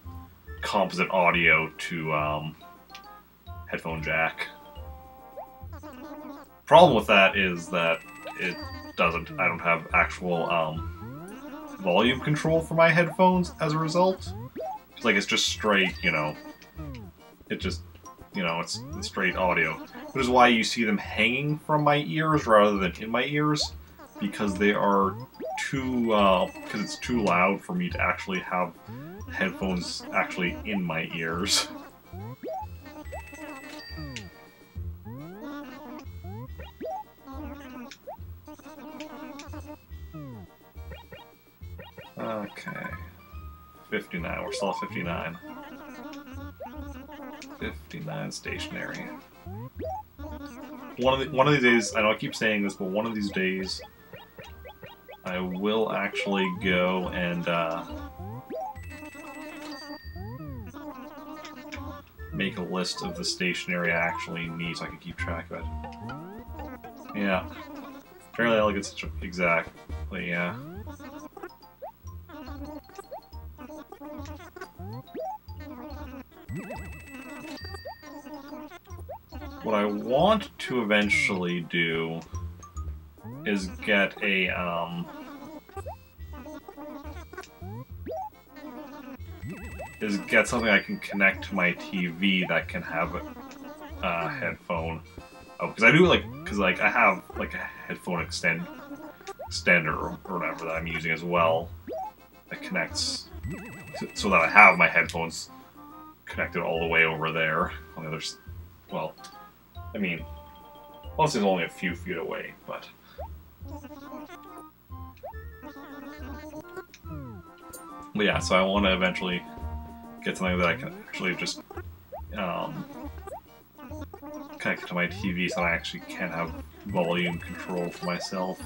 composite audio to um, headphone jack. Problem with that is that it doesn't. I don't have actual um, volume control for my headphones as a result. It's like it's just straight, you know. It just, you know, it's, it's straight audio. Which is why you see them hanging from my ears rather than in my ears, because they are too, because uh, it's too loud for me to actually have headphones actually in my ears. Okay. 59, we're still at 59. 59 stationery. One of the, one of these days, I know I keep saying this, but one of these days, I will actually go and uh, make a list of the stationery I actually need so I can keep track of it. Yeah. Apparently I'll get such exactly, yeah. What I want to eventually do is get a, um... Is get something I can connect to my TV that can have a uh, headphone. Oh, because I do like, because like I have like a headphone extend extender or whatever that I'm using as well that connects so that I have my headphones connected all the way over there on the other. Well, I mean, plus it's only a few feet away, but. But yeah, so I want to eventually get something that I can actually just um, connect to my TV so I actually can have volume control for myself.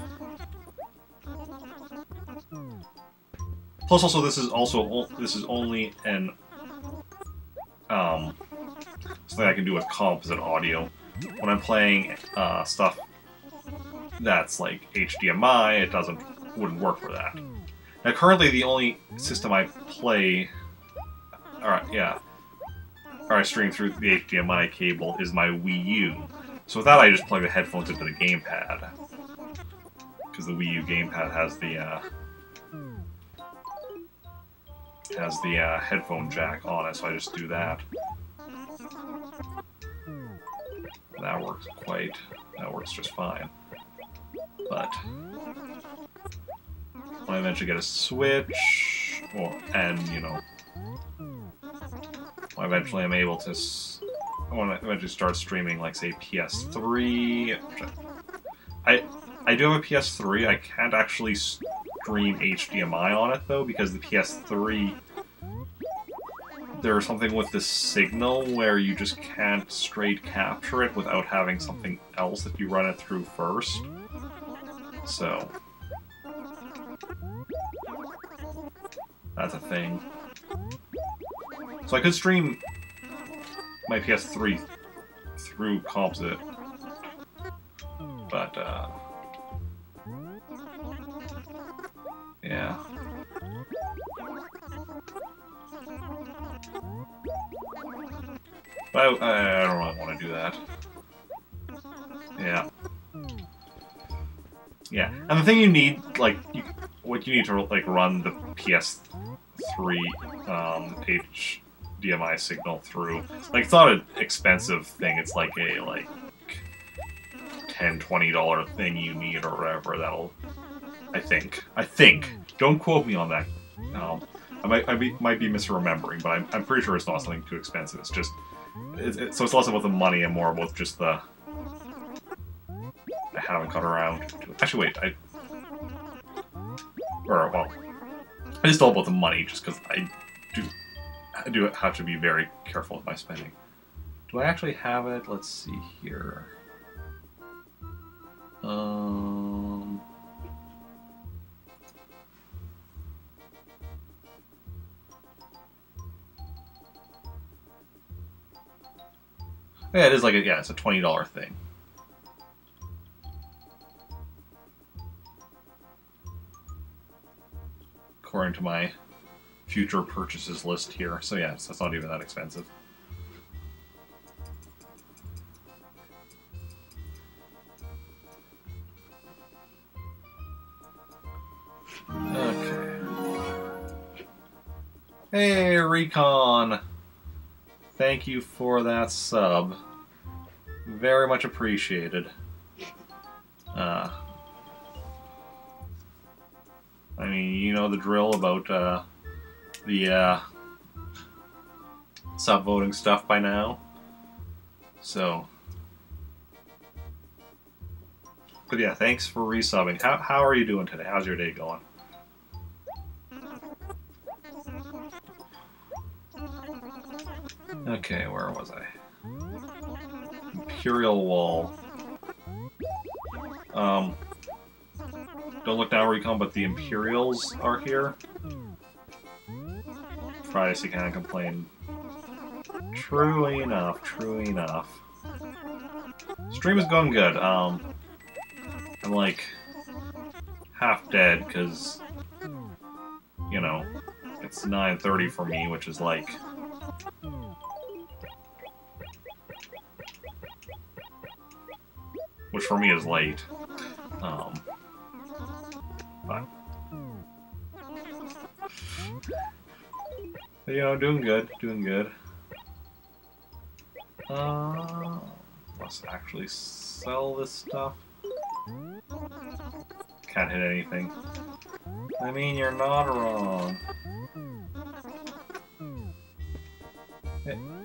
Plus, also, this is also this is only an um, something I can do with composite audio. When I'm playing uh, stuff that's like HDMI, it doesn't wouldn't work for that. Now, currently, the only system I play, all right, yeah, or I stream through the HDMI cable is my Wii U. So with that, I just plug the headphones into the gamepad because the Wii U gamepad has the uh, has the uh, headphone jack on it, so I just do that. That works quite, that works just fine. But, I eventually get a Switch, or, and, you know, eventually I'm able to, I want to eventually start streaming, like, say, PS3, I, I do have a PS3, I can't actually stream HDMI on it, though, because the PS3 there's something with the signal where you just can't straight capture it without having something else that you run it through first. So... That's a thing. So I could stream my PS3 through Composite, but, uh... Yeah. But I, I don't really want to do that. Yeah. Yeah, and the thing you need, like, you, what you need to, like, run the PS3 um, HDMI signal through, like, it's not an expensive thing, it's like a, like, 10 $20 thing you need or whatever that'll, I think, I think, don't quote me on that, um, I might, I be, might be misremembering, but I'm, I'm pretty sure it's not something too expensive. It's just it, so it's less about the money and more about just the. I haven't got around. Actually, wait. I. Or well, it is all about the money, just because I do I do have to be very careful with my spending. Do I actually have it? Let's see here. Um. Yeah, it is like a yeah, it's a twenty dollar thing. According to my future purchases list here. So yeah, so it's not even that expensive. Okay. Hey, Recon! Thank you for that sub. Very much appreciated. Uh, I mean, you know the drill about uh, the uh, sub voting stuff by now. So, but yeah, thanks for resubbing. How how are you doing today? How's your day going? Okay, where was I? Imperial Wall. Um, don't look down where you come, but the Imperials are here. Friday, so you can't complain. True enough, true enough. Stream is going good. Um, I'm like half dead because, you know, it's 9.30 for me, which is like for me is late. Um, but, you know, doing good, doing good. Uh, let's actually sell this stuff. Can't hit anything. I mean, you're not wrong.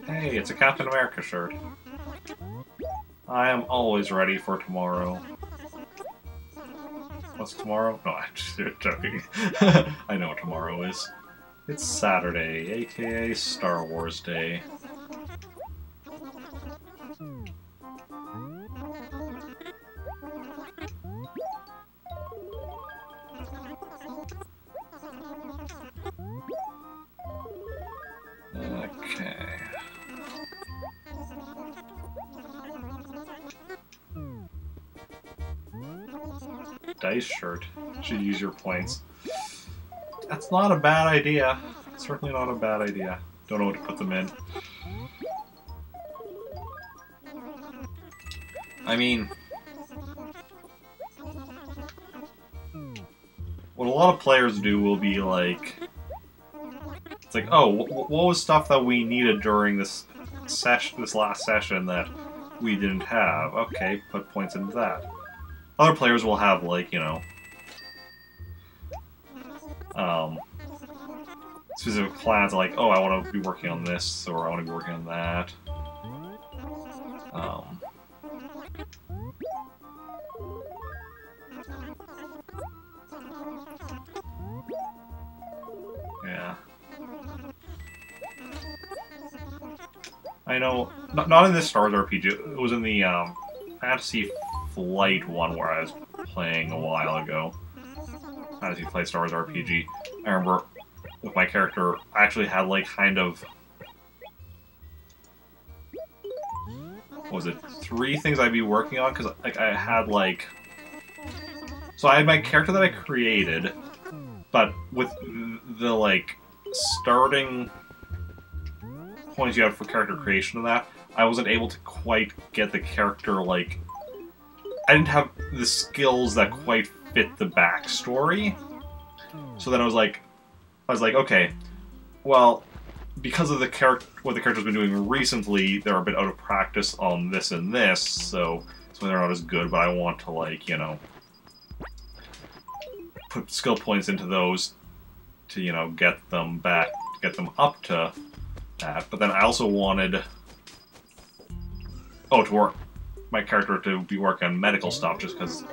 Hey, it's a Captain America shirt. I am always ready for tomorrow. What's tomorrow? No, I'm just joking. I know what tomorrow is. It's Saturday, aka Star Wars Day. Should use your points. That's not a bad idea. Certainly not a bad idea. Don't know what to put them in. I mean... What a lot of players do will be like... It's like, oh, what was stuff that we needed during this session, this last session that we didn't have? Okay, put points into that. Other players will have, like, you know, um, specific plans, like, oh, I want to be working on this, or I want to be working on that. Um, yeah. I know, not, not in this Stars RPG, it was in the um, Fantasy Flight one where I was playing a while ago. Fantasy Flight Star Wars hmm. RPG. I remember with my character, I actually had like kind of was it three things I'd be working on because like I had like so I had my character that I created, but with the like starting points you have for character creation of that, I wasn't able to quite get the character like I didn't have the skills that quite fit the backstory. So then I was like, I was like, okay, well, because of the character, what the character's been doing recently, they're a bit out of practice on this and this, so so they're not as good. But I want to like, you know, put skill points into those to you know get them back, get them up to that. But then I also wanted, oh, to work my character to be working on medical stuff just because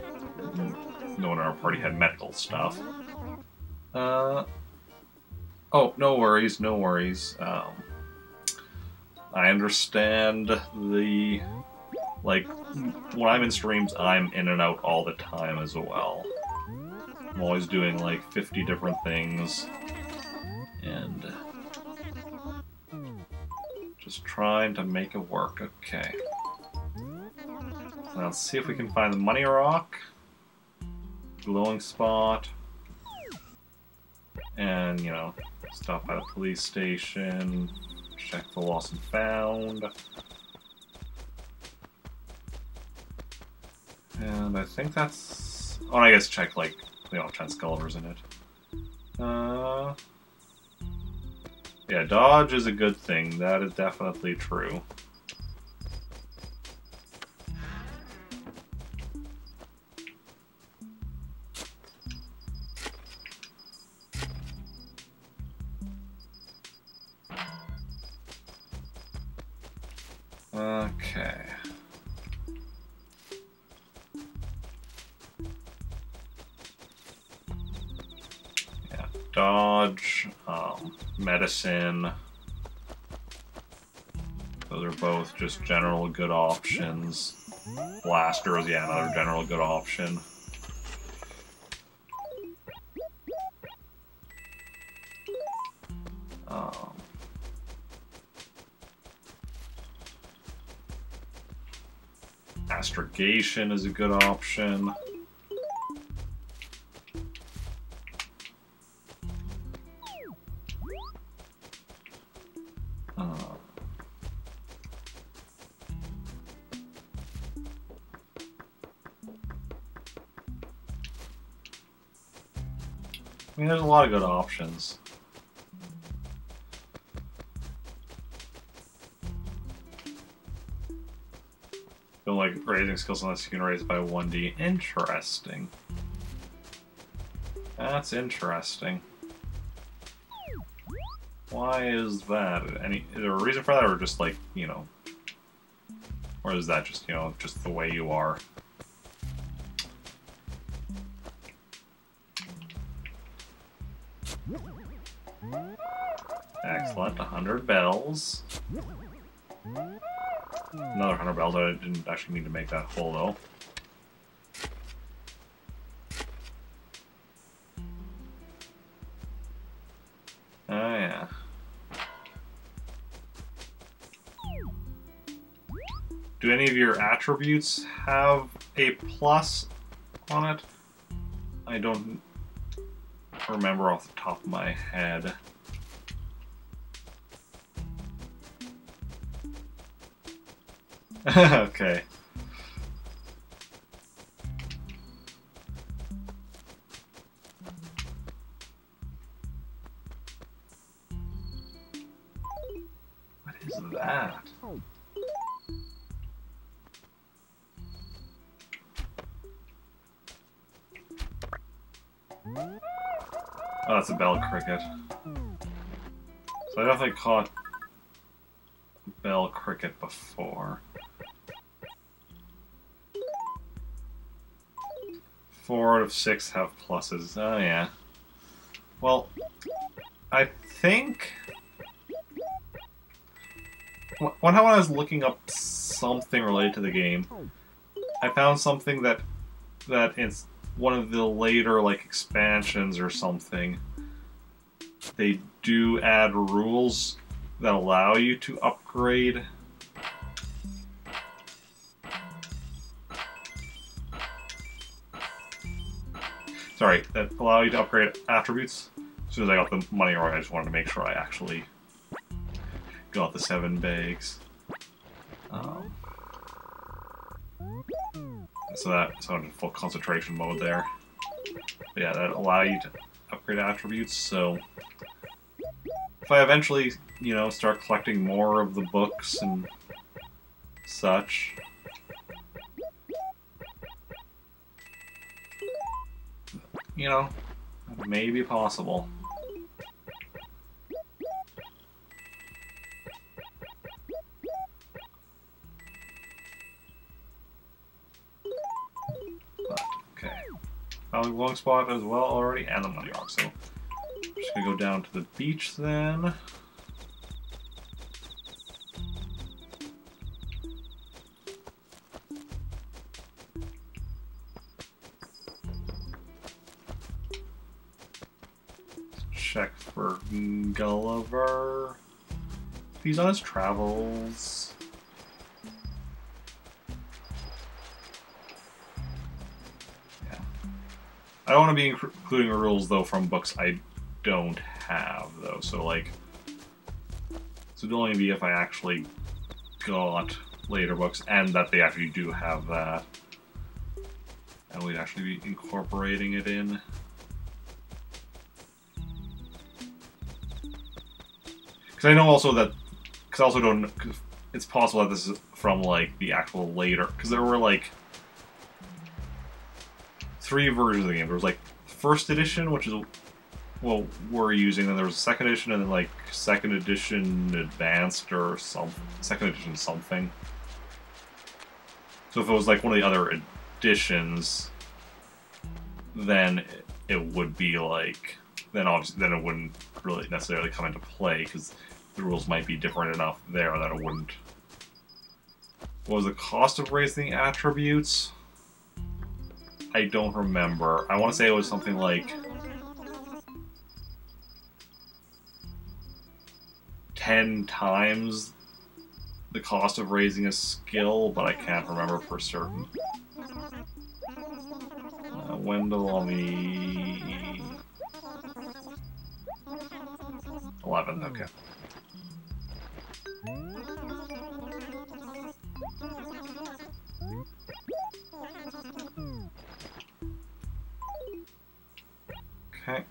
no one in our party had medical stuff. Uh, oh, no worries, no worries. Um, I understand the... Like, when I'm in streams, I'm in and out all the time as well. I'm always doing like 50 different things. And... Just trying to make it work. Okay. Let's see if we can find the money rock, glowing spot, and, you know, stop by the police station, check the lost and found. And I think that's... Oh, I guess check, like, we don't have in it. Uh... Yeah, dodge is a good thing. That is definitely true. Those are both just general good options. Blasters, yeah, another general good option. Um, Astrogation is a good option. Mean, there's a lot of good options. Don't like raising skills unless you can raise by 1d. Interesting. That's interesting. Why is that? Any is there a reason for that, or just like you know, or is that just you know just the way you are? Bells. Another 100 bells, I didn't actually need to make that full though. Oh yeah. Do any of your attributes have a plus on it? I don't remember off the top of my head. okay. What is that? Oh, that's a bell cricket. So I definitely caught bell cricket before. Four out of six have pluses. Oh, yeah. Well, I think... One time when I was looking up something related to the game, I found something that that it's one of the later like expansions or something. They do add rules that allow you to upgrade sorry, that allow you to upgrade attributes. As soon as I got the money right, I just wanted to make sure I actually got the seven bags. Um, so that so I'm in full concentration mode there. But yeah, that allow you to upgrade attributes. So if I eventually, you know, start collecting more of the books and such, you know, may be possible. But, okay. Found the glowing spot as well already, and the money rock, so just gonna go down to the beach then. He's on his travels. Yeah. I don't want to be including rules, though, from books I don't have, though. So, like... So it'd only be if I actually got later books, and that they actually do have that. And we'd actually be incorporating it in. Because I know also that, because I also don't, it's possible that this is from like the actual later, because there were like three versions of the game. There was like first edition, which is what we're using, then there was second edition, and then like second edition advanced or some second edition something. So if it was like one of the other editions, then it would be like then obviously then it wouldn't really necessarily come into play because the rules might be different enough there that it wouldn't. What was the cost of raising attributes? I don't remember. I want to say it was something like ten times the cost of raising a skill, but I can't remember for certain. Uh, Wendell on the 11, okay. Okay.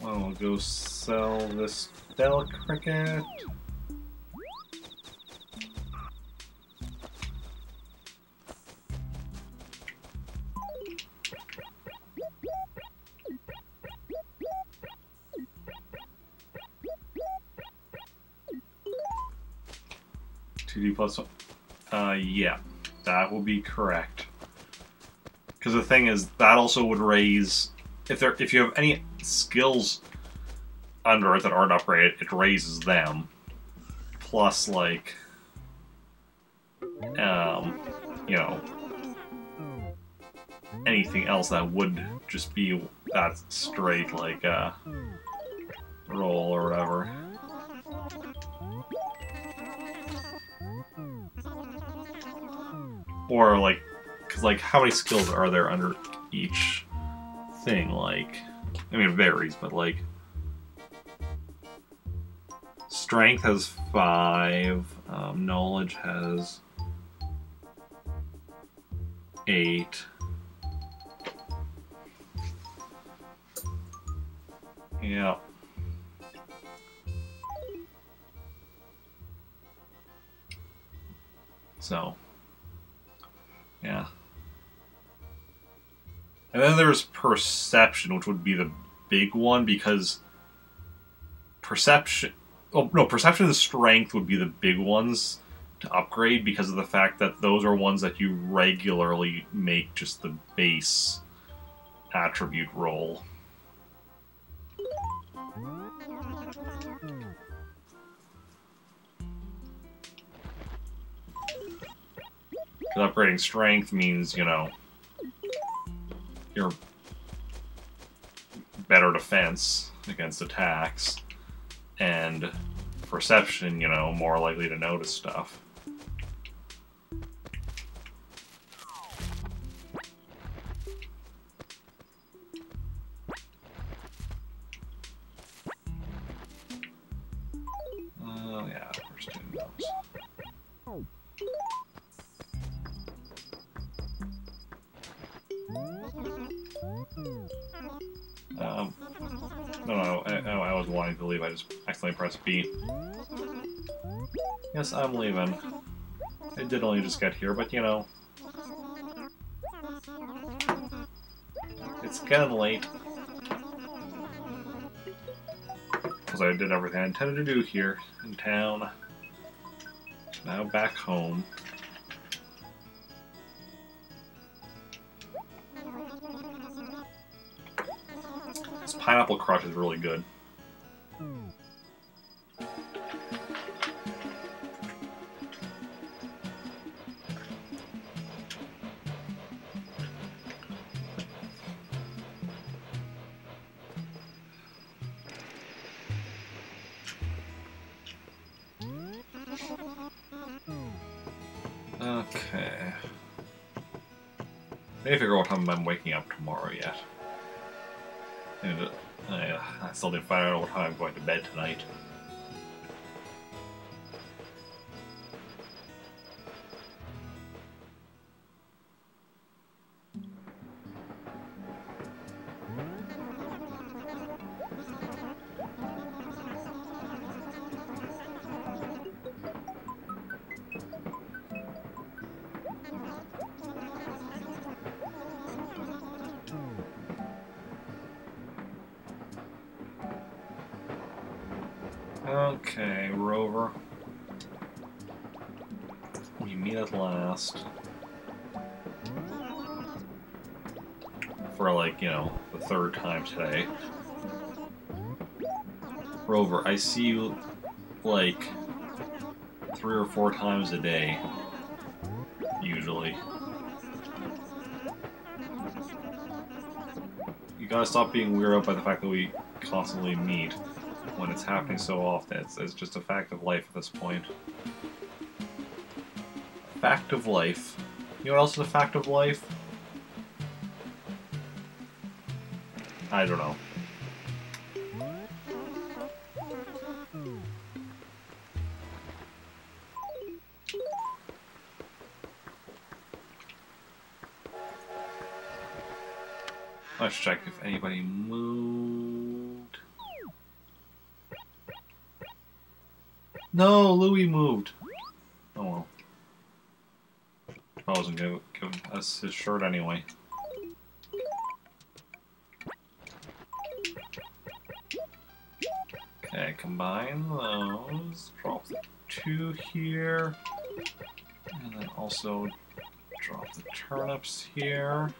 Well, we'll go sell this bell cricket. Plus. Uh, yeah, that will be correct. Because the thing is, that also would raise if there if you have any skills under it that aren't upgraded, it raises them. Plus, like, um, you know, anything else that would just be that straight, like, uh, roll or whatever. Or, like, because, like, how many skills are there under each thing? Like, I mean, it varies, but, like, Strength has five. Um, knowledge has eight. Yeah. So, yeah. And then there's perception, which would be the big one because perception oh no, perception and strength would be the big ones to upgrade because of the fact that those are ones that you regularly make just the base attribute roll. Because upgrading strength means, you know, you're better defense against attacks and perception, you know, more likely to notice stuff. Accidentally B. Yes, I'm leaving. I did only just get here, but you know. It's getting late. Because I did everything I intended to do here in town. Now back home. This pineapple crush is really good. Okay. Figure out time I'm waking up tomorrow yet. And uh, I, still didn't find out time I'm going to bed tonight. Today. Rover, I see you like three or four times a day. Usually. You gotta stop being weirded by the fact that we constantly meet when it's happening so often. It's, it's just a fact of life at this point. Fact of life. You know what else is a fact of life? I don't know. Let's check if anybody moved. No, Louis moved. Oh well. I wasn't giving us his shirt anyway. Turnips here.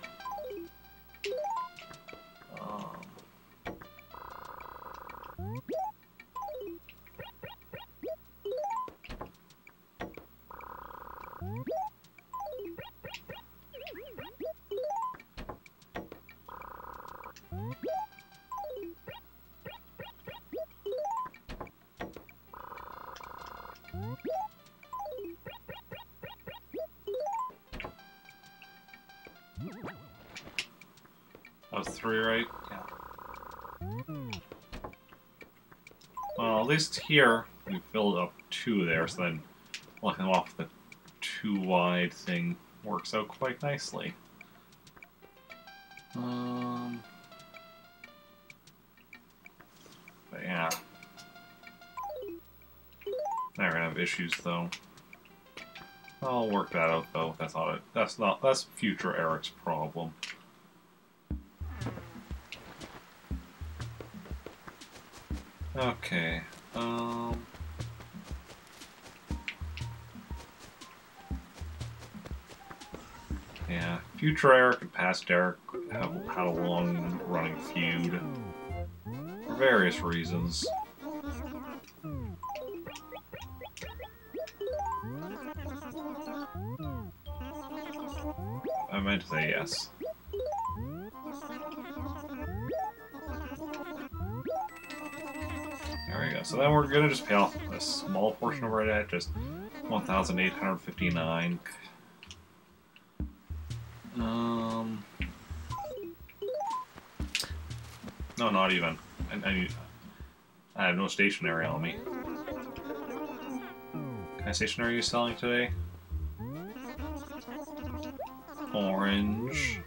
Least here we filled up two there, so then locking off the two wide thing works out quite nicely. Um, but yeah. Now we're gonna have issues though. I'll work that out though. That's not it. That's not. That's future Eric's problem. Okay. Um. Yeah, future Eric and past Eric have had a long running feud for various reasons. I meant to say yes. So then we're gonna just pay off a small portion of our debt, just 1,859. Um. No, not even. I, I, I have no stationery on me. What kind of stationery are you selling today? Orange.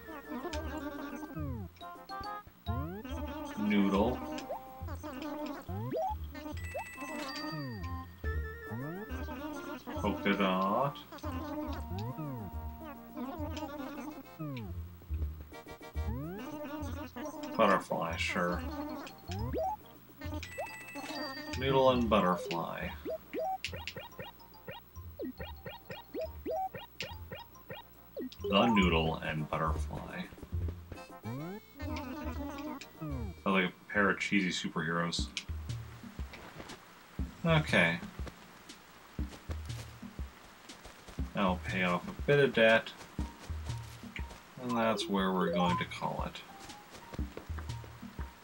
Superheroes. Okay. That'll pay off a bit of debt. And that's where we're going to call it.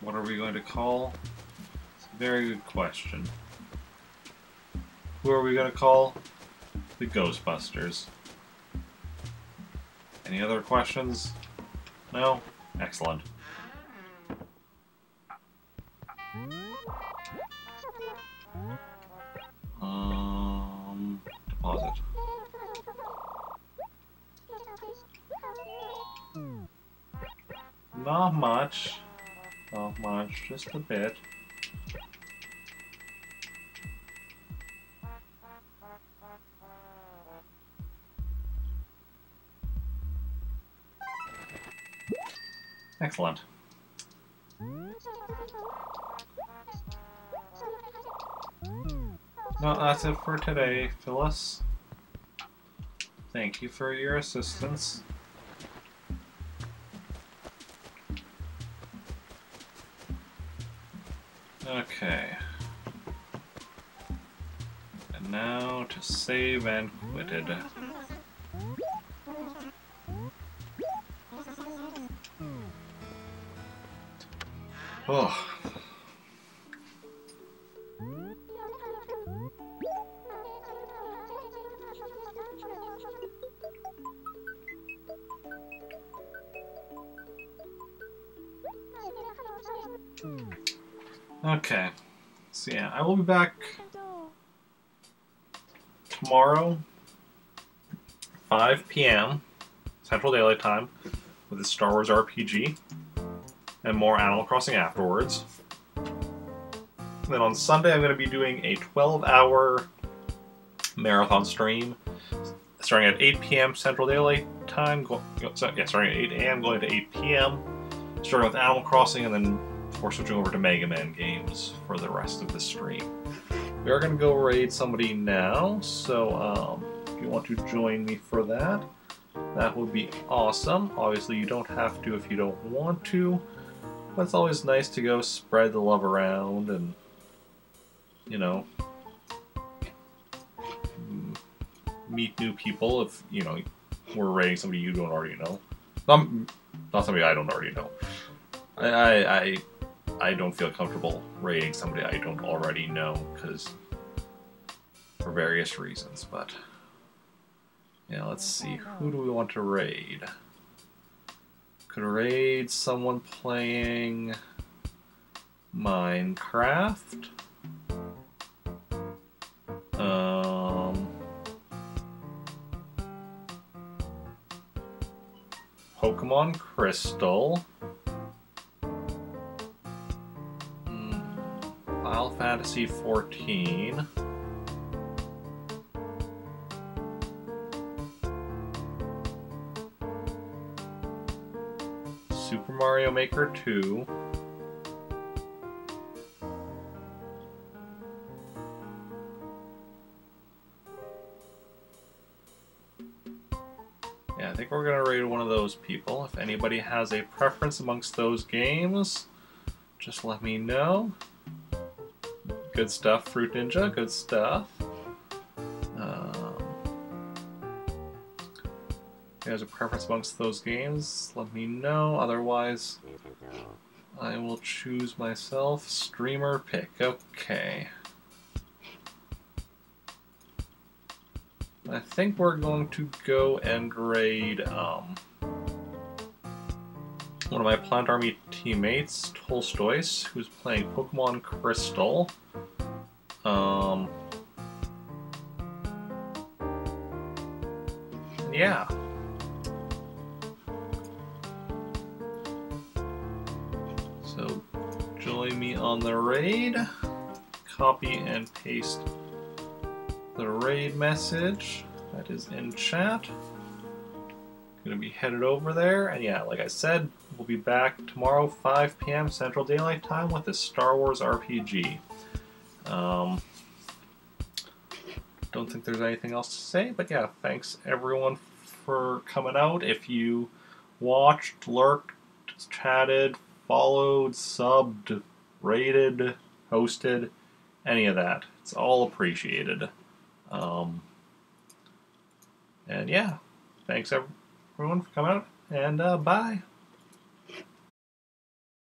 What are we going to call? It's a very good question. Who are we going to call? The Ghostbusters. Any other questions? No? Excellent. Just a bit. Excellent. Well, that's it for today, Phyllis. Thank you for your assistance. Okay. And now to save and quitted. Oh. Back tomorrow, 5 p.m. Central Daylight Time, with a Star Wars RPG, and more Animal Crossing afterwards. And then on Sunday, I'm going to be doing a 12-hour marathon stream starting at 8 p.m. Central Daylight Time. Go, yeah, starting at 8 a.m. going to 8 p.m. Starting with Animal Crossing, and then we're switching over to Mega Man games for the rest of the stream. We are going to go raid somebody now, so um, if you want to join me for that, that would be awesome. Obviously, you don't have to if you don't want to, but it's always nice to go spread the love around and, you know, meet new people if, you know, we're raiding somebody you don't already know. Not, not somebody I don't already know. I, I, I, I don't feel comfortable raiding somebody I don't already know because for various reasons, but yeah, let's see. Who do we want to raid? Could raid someone playing Minecraft. Um, Pokemon Crystal. Fantasy 14. Super Mario Maker 2. Yeah, I think we're going to raid one of those people. If anybody has a preference amongst those games, just let me know. Good stuff, Fruit Ninja, good stuff. Um, if guys a preference amongst those games, let me know. Otherwise, I will choose myself. Streamer pick. Okay. I think we're going to go and raid um, one of my Plant Army teammates, Tolstoy's, who's playing Pokemon Crystal. Um, yeah. So join me on the raid. Copy and paste the raid message that is in chat. Gonna be headed over there, and yeah, like I said, we'll be back tomorrow, 5 p.m. Central Daylight Time with a Star Wars RPG. Um, don't think there's anything else to say, but yeah, thanks everyone for coming out. If you watched, lurked, chatted, followed, subbed, rated, hosted, any of that, it's all appreciated. Um, and yeah, thanks everyone for coming out, and uh, bye.